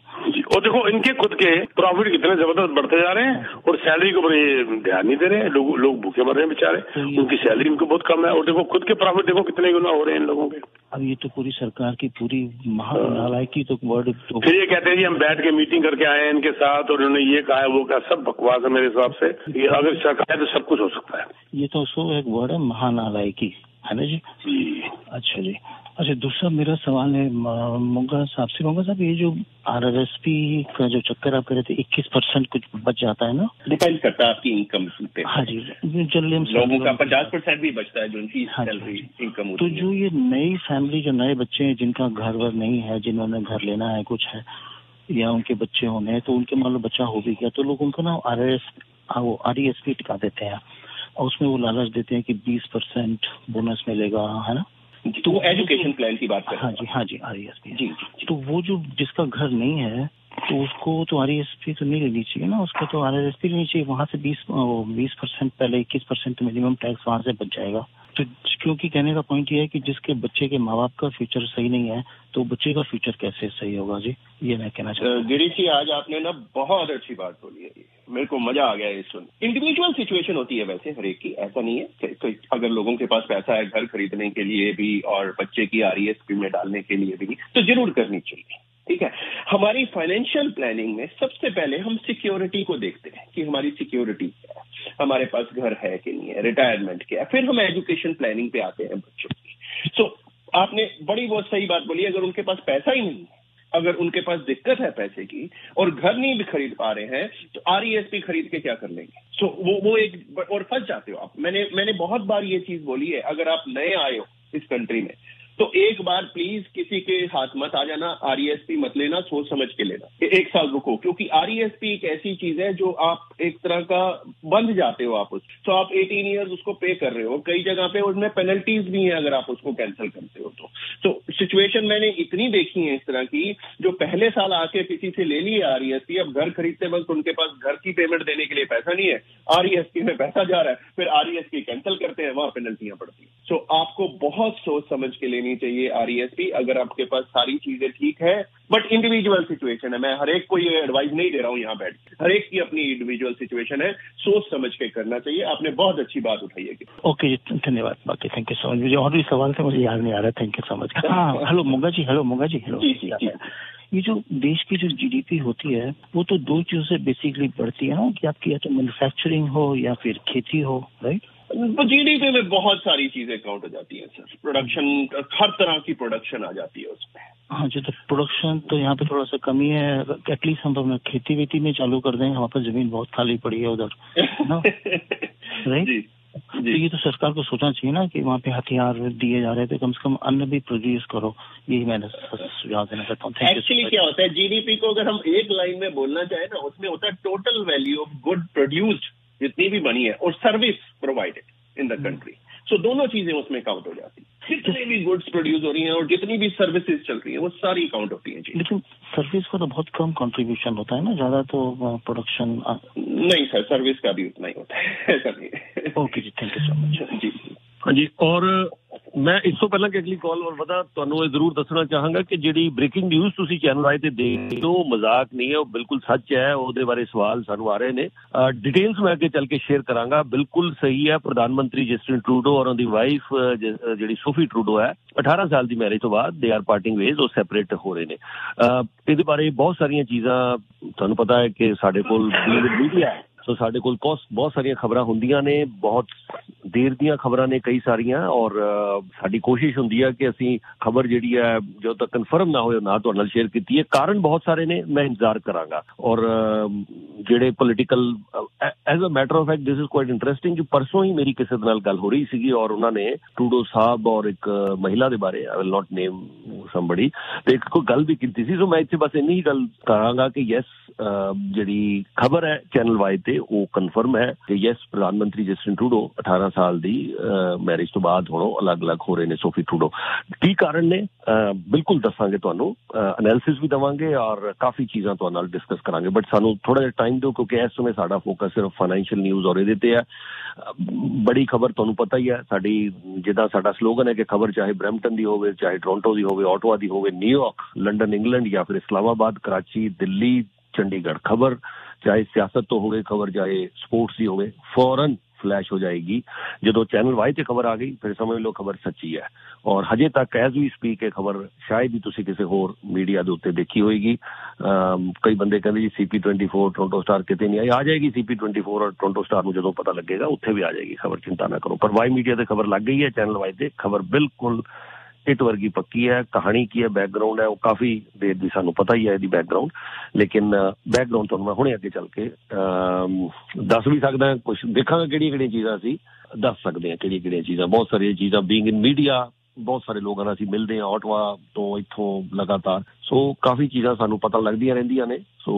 और देखो इनके खुद के प्रॉफिट कितने ज़बरदस्त बढ़ते जा रहे हैं और सैलरी को ऊपर ये ध्यान नहीं दे रहे हैं लोग लोग भूखे मर रहे हैं बेचारे उनकी सैलरी इनको बहुत कम है और देखो खुद के प्रॉफिट देखो कितने गुना हो रहे हैं इन लोगों के। अब ये तो पूरी सरकार की पूरी महानालायकी तो वर्ड तो फिर ये कहते हैं जी हम बैठ के मीटिंग करके आए हैं इनके साथ और उन्होंने ये कहा है वो कहा सब बकवास है मेरे हिसाब से। ये अगर सरकार है तो सब कुछ हो सकता है। ये तो उसको एक वर्ड है महानालायकी है ना जी? जी। अच्छा जी। अच्छा दूसरा मेरा सवाल है मुंगा साहब से। मुंगा साहब ये जो आरआरएसपी का जो चक्कर आप कह रहे थे इक्कीस परसेंट कुछ बच जाता है ना? डिपेंड करता है आपकी इनकम पे। हाँ जी जनरली हम लोगों का पचास परसेंट भी बचता है जो उनकी हाँ सैलरी इनकम तो होती है। जो ये नई फैमिली जो नए बच्चे हैं जिनका घर वर नहीं है जिन्होंने घर लेना है कुछ है या उनके बच्चे होने हैं तो उनके मान लो बच्चा हो भी गया तो लोग उनको ना आर एस वो आर ई एस पी टिका देते हैं। और उसमें वो लालच देते हैं कि बीस परसेंट बोनस मिलेगा है ना? तो वो एजुकेशन प्लान की बात कर हाँ जी हाँ जी आर जी। तो वो जो जिसका घर नहीं है तो उसको तो आर एस पी तो नहीं लेनी चाहिए ना, उसको तो आर पी लेनी चाहिए। वहाँ से बीस बीस परसेंट पहले इक्कीस परसेंट मिनिमम टैक्स वहाँ से बच जाएगा। तो क्योंकि कहने का पॉइंट ये है कि जिसके बच्चे के माँ बाप का फ्यूचर सही नहीं है तो बच्चे का फ्यूचर कैसे सही होगा जी? ये मैं कहना चाहता हूँ। गिरीश जी, आज आपने ना बहुत अच्छी बात बोली है मेरे को मज़ा आ गया ये सुन। इंडिविजुअल सिचुएशन होती है वैसे हर एक की, ऐसा नहीं है कि अगर लोगों के पास पैसा है घर खरीदने के लिए भी और बच्चे की आर में डालने के लिए भी तो ज़रूर करनी चाहिए। ठीक है? हमारी फाइनेंशियल प्लानिंग में सबसे पहले हम सिक्योरिटी को देखते हैं कि हमारी सिक्योरिटी क्या है। हमारे पास घर है कि नहीं है? रिटायरमेंट क्या है? फिर हम एजुकेशन प्लानिंग पे आते हैं बच्चों की। सो आपने बड़ी बहुत सही बात बोली अगर उनके पास पैसा ही नहीं है अगर उनके पास दिक्कत है पैसे की और घर नहीं भी खरीद पा रहे हैं तो आर खरीद के क्या कर लेंगे? सो so, वो वो एक और फंस जाते हो आप। मैंने मैंने बहुत बार ये चीज़ बोली है अगर आप नए आए हो इस कंट्री में तो एक बार प्लीज़ किसी के हाथ मत आ जाना आरईएसपी मत लेना, सोच समझ के लेना एक साल रुको, क्योंकि आरईएसपी एक ऐसी चीज़ है जो आप एक तरह का बंद जाते हो आप उस तो आप 18 इयर्स उसको पे कर रहे हो, कई जगह पे उसमें पेनल्टीज भी हैं अगर आप उसको कैंसिल करते हो तो। तो सिचुएशन मैंने इतनी देखी है इस तरह की, जो पहले साल आके किसी से ले ली आरईएसपी अब घर खरीदते वक्त उनके पास घर की पेमेंट देने के लिए पैसा नहीं है। आरईएसपी में पैसा जा रहा है, फिर आरईएसपी कैंसिल करते हैं, वहाँ पेनल्टियाँ पड़ती हैं। सो आपको बहुत सोच समझ के लेनी चाहिए आरईएसपी अगर आपके पास सारी चीज़ें ठीक है बट इंडिविजुअल सिचुएशन है। मैं हर एक को ये एडवाइस नहीं दे रहा हूँ यहाँ बैठ हर एक की अपनी इंडिविजुअल सिचुएशन है, सोच समझ के करना चाहिए। आपने बहुत अच्छी बात उठाई है। ओके धन्यवाद, बाकी थैंक यू सो मच मुझे और भी सवाल थे, मुझे याद नहीं आ रहा। थैंक यू सो मच हाँ hello Moga ji hello Moga ji hello जी जी। जी ये जो देश की जो जीडीपी होती है वो तो दो चीज़ों से बेसिकली बढ़ती है ना कि आपकी या तो मैन्युफैक्चरिंग हो या फिर खेती हो राइट तो जीडीपी में बहुत सारी चीज़ें काउंट हो जाती हैं सर प्रोडक्शन हर तरह की प्रोडक्शन आ जाती है उसमें। हाँ जी तो प्रोडक्शन तो यहाँ पे थोड़ा सा कमी है। एटलीस्ट हम अपना खेती वेती में चालू कर दें वहाँ पर ज़मीन बहुत खाली पड़ी है उधर राइट तो ये तो सरकार को सोचना चाहिए ना कि वहाँ पे हथियार दिए जा रहे थे कम से कम अन्न भी प्रोड्यूस करो। यही मैंने सुझाव देना चाहता हूँ। एक्चुअली क्या होता है जीडीपी को अगर हम एक लाइन में बोलना चाहें ना उसमें होता है total value of good produced जितनी भी बनी है और service provided in the country so दोनों चीज़ें उसमें काउंट हो जाती है। जितने भी गुड्स प्रोड्यूस हो रही हैं और जितनी भी सर्विसेज़ चल रही हैं वो सारी काउंट होती हैं जी। लेकिन सर्विस का तो बहुत कम कंट्रीब्यूशन होता है ना? ज़्यादा तो प्रोडक्शन नहीं सर सर्विस का भी उतना ही होता है ऐसा नहीं ओके जी थैंक यू सो मच जी। हाँ जी और ਮੈਂ ਇਸ ਤੋਂ ਪਹਿਲਾਂ ਕਿ ਅਗਲੀ ਕਾਲ ਵੱਲ ਵਧਾ, ਤੁਹਾਨੂੰ ਇਹ ਜ਼ਰੂਰ ਦੱਸਣਾ ਚਾਹਾਂਗਾ ਕਿ ਜਿਹੜੀ ਬ੍ਰੇਕਿੰਗ ਨਿਊਜ਼ ਤੁਸੀਂ ਚੈਨਲ ਆਏ ਤੇ ਦੇਖਦੇ ਹੋ ਮਜ਼ਾਕ ਨਹੀਂ ਹੈ, ਉਹ ਬਿਲਕੁਲ ਸੱਚ ਹੈ, ਉਹਦੇ ਬਾਰੇ ਸਵਾਲ ਸਾਨੂੰ ਆ ਰਹੇ ਨੇ। ਡਿਟੇਲਸ ਮੈਂ ਅੱਗੇ ਚੱਲ ਕੇ ਸ਼ੇਅਰ ਕਰਾਂਗਾ, ਬਿਲਕੁਲ ਸਹੀ ਹੈ, ਪ੍ਰਧਾਨ ਮੰਤਰੀ ਜਸਟਿਨ ਟਰੂਡੋ ਔਰ ਉਹਦੀ ਵਾਈਫ ਜਿਹੜੀ ਸੋਫੀ ਟਰੂਡੋ ਹੈ 18 ਸਾਲ ਦੀ ਮੈਰਿਜ ਤੋਂ ਬਾਅਦ ਦੇ ਆਰ ਪਾਰਟਿੰਗ ਵੇਜ਼ ਉਹ ਸੈਪਰੇਟ ਹੋ ਰਹੇ ਨੇ। ਇਹਦੇ ਬਾਰੇ ਬਹੁਤ ਸਾਰੀਆਂ ਚੀਜ਼ਾਂ, ਤੁਹਾਨੂੰ ਪਤਾ ਹੈ ਕਿ ਸਾਡੇ ਕੋਲ ਮੀਡੀਆ ਹੈ। ਸੋ ਸਾਡੇ ਕੋਲ ਕੋਸ- ਬਹੁਤ ਸਾਰੀਆਂ ਖਬਰਾਂ ਹੁੰਦੀਆਂ ਨੇ ਬਹੁਤ ਦੇਰ ਦੀਆਂ ਖਬਰਾਂ ਨੇ ਕਈ ਸਾਰੀਆਂ ਔਰ ਅ, ਸਾਡੀ ਕੋਸ਼ਿਸ਼ ਹੁੰਦੀ ਹੈ ਕਿ ਅਸੀਂ ਖਬਰ ਜਿਹੜੀ ਹੈ ਜਦੋਂ ਤੱਕ ਕਨਫਰਮ ਨਾ ਹੋਏ ਨਾ ਤੁਹਾਡੇ ਨਾਲ ਸ਼ੇਅਰ ਕੀਤੀ ਹੈ ਕਾਰਨ ਬਹੁਤ ਸਾਰੇ ਨੇ ਮੈਂ ਇੰਤਜ਼ਾਰ ਕਰਾਂਗਾ ਔਰ ਅ, ਜਿਹੜੇ political as a matter of fact this is quite interesting ਕਿ ਪਰਸੋਂ ਹੀ ਮੇਰੀ ਕਿਸੇ ਦੇ ਨਾਲ ਗੱਲ ਹੋ ਰਹੀ ਸੀਗੀ ਔਰ ਉਹਨਾਂ ਨੇ ਟਰੂਡੋ ਸਾਹਿਬ ਔਰ ਇੱਕ ਅ, ਮਹਿਲਾ ਦੇ ਬਾਰੇ I will not name somebody ਤੇ ਇੱਕ ਕੋਈ ਗੱਲ ਵੀ ਕੀਤੀ ਸੀ ਸੋ ਮੈਂ ਇੱਥੇ ਬਸ ਇੰਨੀ ਹੀ ਗੱਲ ਕਰਾਂਗਾ ਕਿ ਯੈਸ ਜਿਹੜੀ ਖਬਰ ਹੈ ਚੈਨਲ ਵਾਈ ਤੇ ਉਹ ਕਨਫਰਮ ਹੈ ਕਿ ਯੈਸ ਪ੍ਰਧਾਨ ਮੰਤਰੀ ਜਸਟਿਨ ਟਰੂਡੋ 18 ਸਾਲ ਦੀ ਮੈਰਿਜ ਤੋਂ ਬਾਅਦ ਹੁਣ ਅਲੱਗ-ਅਲੱਗ ਹੋ ਰਹੇ ਨੇ ਸੋਫੀ ਟਰੂਡੋ। ਕੀ ਕਾਰਨ ਨੇ? ਬਿਲਕੁਲ ਦੱਸਾਂਗੇ ਤੁਹਾਨੂੰ। ਐਨਾਲਿਸਿਸ ਵੀ ਦਵਾਂਗੇ ਔਰ ਕਾਫੀ ਚੀਜ਼ਾਂ ਤੁਹਾਡੇ ਨਾਲ ਡਿਸਕਸ ਕਰਾਂਗੇ। ਬਟ ਸਾਨੂੰ ਥੋੜਾ ਜਿਹਾ ਟਾਈਮ ਦਿਓ ਕਿਉਂਕਿ ਇਸ ਸਮੇਂ ਸਾਡਾ ਫੋਕਸ ਸਿਰਫ ਫਾਈਨੈਂਸ਼ੀਅਲ ਨਿਊਜ਼ ਔਰ ਇਹਦੇ ਤੇ ਹੈ। ਬੜੀ ਖਬਰ ਤੁਹਾਨੂੰ ਪਤਾ ਹੀ ਹੈ। ਸਾਡੀ, ਜਿੱਦਾਂ ਸਾਡਾ ਸਲੋਗਨ ਹੈ ਕਿ ਖਬਰ ਚਾਹੇ ਬ੍ਰੈਂਪਟਨ ਦੀ ਹੋਵੇ, ਚਾਹੇ ਟੋਰਾਂਟੋ ਦੀ ਹੋਵੇ ਆਟਵਾ ਦੀ ਹੋਵੇ ਨਿਊਯਾਰਕ ਲੰਡਨ, ਇੰਗਲੈਂਡ ਜਾਂ ਫਿਰ ਇਸਲਾਮਾਬਾਦ, ਕਰਾਚੀ, ਦਿੱਲੀ, ਚੰਡੀਗੜ੍ਹ। ਖਬਰ ਚਾਹੇ ਸਿਆਸਤ ਤੋਂ ਹੋਵੇ ਖਬਰ ਚਾਹੇ ਸਪੋਰਟਸ ਦੀ ਹੋਵੇ ਫੌਰਨ ਫਲੈਸ਼ ਹੋ ਜਾਏਗੀ ਜਦੋਂ ਚੈਨਲ ਵਾਈ ਤੇ ਖਬਰ ਆ ਗਈ ਫਿਰ ਸਮਝ ਲਓ ਖਬਰ ਸੱਚੀ ਹੈ ਔਰ ਹਜੇ ਤੱਕ ਐਜ਼ ਵੀ ਸਪੀਕ ਇਹ ਖਬਰ ਸ਼ਾਇਦ ਹੀ ਤੁਸੀਂ ਕਿਸੇ ਹੋਰ ਮੀਡੀਆ ਦੇ ਉੱਤੇ ਦੇਖੀ ਹੋਏਗੀ ਅਮ ਕਈ ਬੰਦੇ ਕਹਿੰਦੇ ਜੀ CP24 ਟੋਰਾਂਟੋ ਸਟਾਰ ਕਿਤੇ ਨਹੀਂ ਆਈ ਆ ਜਾਏਗੀ CP24 ਔਰ ਟੋਰਾਂਟੋ ਸਟਾਰ ਨੂੰ ਜਦੋਂ ਪਤਾ ਲੱਗੇਗਾ ਉੱਥੇ ਵੀ ਆ ਜਾਏਗੀ ਖਬਰ ਚਿੰਤਾ ਨਾ ਕਰੋ ਪਰ ਵਾਈ ਮੀਡੀਆ ਤੇ ਖਬਰ ਲੱਗ ਗਈ ਹੈ ਚੈਨਲ ਵਾਈ ਤੇ ਖਬਰ ਬਿਲਕੁਲ ਇਟ ਵਰਗੀ ਪੱਕੀ ਹੈ ਕਹਾਣੀ ਕੀ ਹੈ ਬੈਕਗ੍ਰਾਉਂਡ ਹੈ ਉਹ ਕਾਫੀ ਦੇਰ ਦੀ ਸਾਨੂੰ ਪਤਾ ਹੀ ਹੈ ਇਹਦੀ ਬੈਕਗ੍ਰਾਉਂਡ ਲੇਕਿਨ ਬੈਕਗ੍ਰਾਉਂਡ ਤੁਹਾਨੂੰ ਮੈਂ ਹੁਣੇ ਅੱਗੇ ਚੱਲ ਕੇ ਦੱਸ ਵੀ ਸਕਦਾ ਕੁਝ ਦੇਖਾਂਗੇ ਕਿਹੜੀਆਂ ਕਿਹੜੀਆਂ ਚੀਜ਼ਾਂ ਅਸੀਂ ਦੱਸ ਸਕਦੇ ਹਾਂ ਕਿਹੜੀਆਂ ਕਿਹੜੀਆਂ ਚੀਜ਼ਾਂ। ਬਹੁਤ ਸਾਰੀਆਂ ਚੀਜ਼ਾਂ ਬੀਇੰਗ ਇਨ ਮੀਡੀਆ ਬਹੁਤ ਸਾਰੇ ਲੋਕਾਂ ਨਾਲ ਅਸੀਂ ਮਿਲਦੇ ਹਾਂ ਆਟਵਾ ਤੋਂ ਇੱਥੋਂ ਲਗਾਤਾਰ। ਸੋ ਕਾਫੀ ਚੀਜ਼ਾਂ ਸਾਨੂੰ ਪਤਾ ਲੱਗਦੀਆਂ ਰਹਿੰਦੀਆਂ ਨੇ। ਸੋ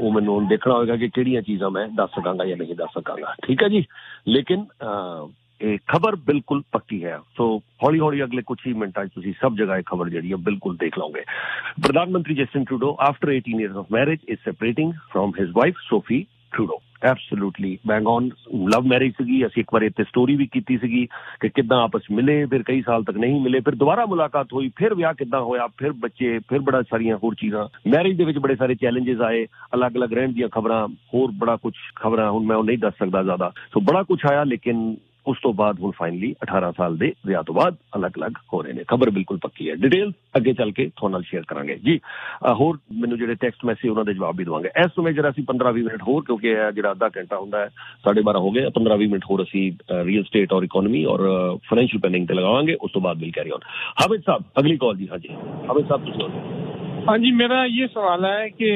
ਉਹ ਮੈਨੂੰ ਦੇਖਣਾ ਹੋਵੇਗਾ ਕਿ ਕਿਹੜੀਆਂ ਚੀਜ਼ਾਂ ਮੈਂ ਦੱਸ ਸਕਾਂਗਾ ਜਾਂ ਨਹੀਂ ਦੱਸ ਸਕਾਂਗਾ। ਠੀਕ ਹੈ ਜੀ? ਲੇਕਿਨ ਅਹ, ਇਹ ਖਬਰ ਬਿਲਕੁਲ ਪੱਕੀ ਹੈ ਸੋ ਹੌਲੀ ਹੌਲੀ ਅਗਲੇ ਕੁਝ ਹੀ ਮਿੰਟਾਂ 'ਚ ਤੁਸੀਂ ਸਭ ਜਗ੍ਹਾ ਇਹ ਖਬਰ ਜਿਹੜੀ ਹੈ ਬਿਲਕੁਲ ਦੇਖ ਲਓਗੇ ਪ੍ਰਧਾਨ ਮੰਤਰੀ Justin Trudeau after 18 years of marriage is separating from his wife Sophie Trudeau absolutely bang on love marriage ਸੀਗੀ ਅਸੀਂ ਇੱਕ ਵਾਰ ਇੱਥੇ ਸਟੋਰੀ ਵੀ ਕੀਤੀ ਸੀਗੀ ਕਿ ਕਿੱਦਾਂ ਆਪਸ 'ਚ ਮਿਲੇ ਫਿਰ ਕਈ ਸਾਲ ਤੱਕ ਨਹੀਂ ਮਿਲੇ ਫਿਰ ਦੁਬਾਰਾ ਮੁਲਾਕਾਤ ਹੋਈ ਫਿਰ ਵਿਆਹ ਕਿੱਦਾਂ ਹੋਇਆ ਫਿਰ ਬੱਚੇ ਫਿਰ ਬੜਾ ਸਾਰੀਆਂ ਹੋਰ ਚੀਜ਼ਾਂ ਮੈਰਿਜ ਦੇ ਵਿੱਚ ਬੜੇ ਸਾਰੇ ਚੈਲੰਜਸ ਆਏ ਅਲੱਗ-ਅਲੱਗ ਰਹਿਣ ਦੀਆਂ ਖਬਰਾਂ ਹੋਰ ਬੜਾ ਕੁਝ ਖਬਰਾਂ ਹੁਣ ਮੈਂ ਉਹ ਨਹੀਂ ਦੱਸ ਸਕਦਾ ਜ਼ਿਆਦਾ ਸੋ ਬੜਾ ਕੁਝ ਆਇਆ ਲੇਕਿਨ ਉਸ ਤੋਂ ਬਾਅਦ ਹੁਣ ਫਾਈਨਲੀ 18 ਸਾਲ ਦੇ ਵਿਆਹ ਤੋਂ ਬਾਅਦ ਅਲੱਗ-ਅਲੱਗ ਹੋ ਰਹੇ ਨੇ। ਖਬਰ ਬਿਲਕੁਲ ਪੱਕੀ ਹੈ। ਡਿਟੇਲ ਅੱਗੇ ਚੱਲ ਕੇ ਤੁਹਾਡੇ ਨਾਲ ਸ਼ੇਅਰ ਕਰਾਂਗੇ। ਜੀ ਹੋਰ ਮੈਨੂੰ ਜਿਹੜੇ ਟੈਕਸਟ ਮੈਸੇਜ ਉਹਨਾਂ ਦੇ ਜਵਾਬ ਵੀ ਦਵਾਂਗੇ। ਇਸ ਸਮੇਂ ਜਿਹੜਾ ਅਸੀਂ 15-20 ਮਿੰਟ ਹੋਰ, ਕਿਉਂਕਿ ਇਹ ਜਿਹੜਾ ਅੱਧਾ ਘੰਟਾ ਹੁੰਦਾ ਹੈ 12:30 ਹੋ ਗਏ 15-20 ਮਿੰਟ ਹੋਰ ਅਸੀਂ ਰੀਅਲ ਸਟੇਟ ਔਰ ਇਕਨੋਮੀ ਔਰ ਫਾਈਨੈਂਸ਼ੀਅਲ ਪਲੈਨਿੰਗ ਤੇ ਲਗਾਵਾਂਗੇ, ਉਸ ਤੋਂ ਬਾਅਦ will carry on Hamid Sahib, ਅਗਲੀ ਕਾਲ ਜੀ, ਹਾਂਜੀ। ਹਾਮਿਦ ਸਾਹਿਬ, ਤੁਸੀਂ ਹੋ हाँ जी, मेरा ये सवाल है कि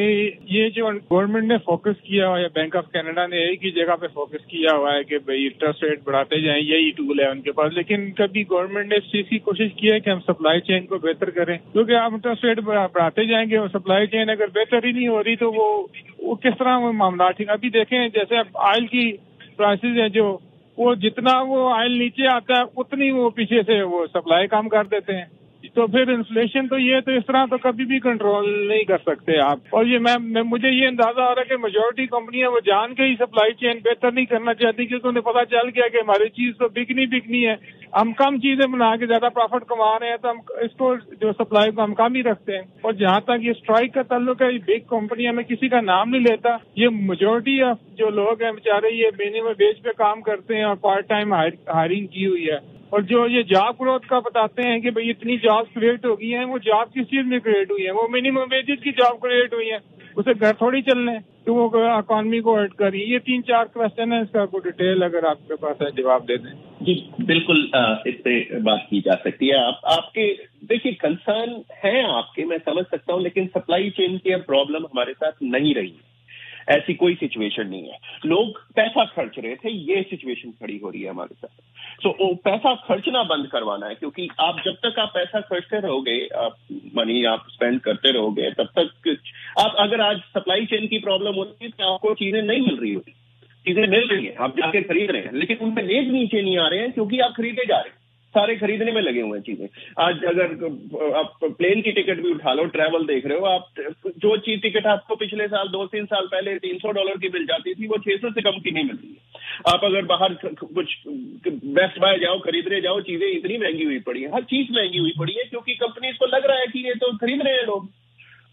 ये जो गवर्नमेंट ने फोकस किया हुआ है बैंक ऑफ़ कनाडा ने एक ही जगह पे फोकस किया हुआ है कि भाई इंटरेस्ट रेट बढ़ाते जाएँ, यही टूल है उनके पास। लेकिन कभी गवर्नमेंट ने इस चीज़ की कोशिश की है कि हम सप्लाई चेन को बेहतर करें? क्योंकि आप इंटरेस्ट रेट बढ़ाते जाएँगे और सप्लाई चेन अगर बेहतर ही नहीं हो रही तो वो वो किस तरह वो मामला ठीक, अभी देखें, जैसे ऑयल की प्राइसेज है जो, वो जितना वो ऑयल नीचे आता है, उतनी वो पीछे से वो सप्लाई काम कर देते हैं। तो फिर इन्फ्लेशन तो ये तो इस तरह तो कभी भी कंट्रोल नहीं कर सकते आप। और ये मैं, मुझे ये अंदाज़ा आ रहा है कि मेजोरिटी कंपनियाँ वो जान के ही सप्लाई चेन बेहतर नहीं करना चाहती क्योंकि उन्हें पता चल गया कि हमारी चीज़ तो बिकनी बिकनी है। हम कम चीज़ें बना के ज़्यादा प्रॉफिट कमा रहे हैं तो हम इसको जो सप्लाई को हम कम ही रखते हैं। और जहाँ तक ये स्ट्राइक का ताल्लुक है बिग कंपनियाँ में किसी का नाम नहीं लेता। ये मेजोरिटी ऑफ़ जो लोग हैं बेचारे ये मिनिमम वेज पे काम करते हैं और पार्ट टाइम हायरिंग की हुई है। और जो ये जॉब ग्रोथ का बताते हैं कि भाई इतनी जॉब क्रिएट हो गई हैं, वो जॉब किस चीज़ में क्रिएट हुई है? वो मिनिमम वेजेस की जॉब क्रिएट हुई है। उसे घर थोड़ी चलने तो वो इकॉनमी को हर्ट करी ये तीन चार क्वेश्चन है, इसका डिटेल अगर आपके पास है, जवाब दे दें। जी, बिल्कुल इस पे बात की जा सकती है। आप, आपके, देखिए कंसर्न है आपके, मैं समझ सकता हूँ, लेकिन सप्लाई चेन की अब प्रॉब्लम हमारे साथ नहीं रही ऐसी कोई सिचुएशन नहीं है। लोग पैसा खर्च रहे थे ये सिचुएशन खड़ी हो रही है हमारे साथ। सो so, पैसा खर्चना बंद करवाना है क्योंकि आप जब तक आप पैसा खर्चते रहोगे आप मनी आप स्पेंड करते रहोगे तब तक आप अगर आज सप्लाई चेन की प्रॉब्लम होती है तो आपको चीज़ें नहीं मिल रही होती। चीज़ें मिल रही है आप जाके खरीद रहे हैं लेकिन उनमें रेट नीचे नहीं आ रहे हैं क्योंकि आप खरीदे जा रहे हैं। सारे खरीदने में लगे हुए हैं चीज़ें। आज अगर आप प्लेन की टिकट भी उठा लो ट्रैवल देख रहे हो, आप जो चीज़ टिकट आपको पिछले साल, दो, तीन साल पहले तीन सौ डॉलर की मिल जाती थी, वो छह सौ से कम की नहीं मिलती। है आप अगर बाहर कुछ बेस्ट बाय जाओ, खरीदने जाओ, चीज़ें इतनी महँगी हुई पड़ी है, हर चीज़ महँगी हुई पड़ी है, क्योंकि कंपनी को लग रहा है कि ये तो खरीद रहे हैं लोग।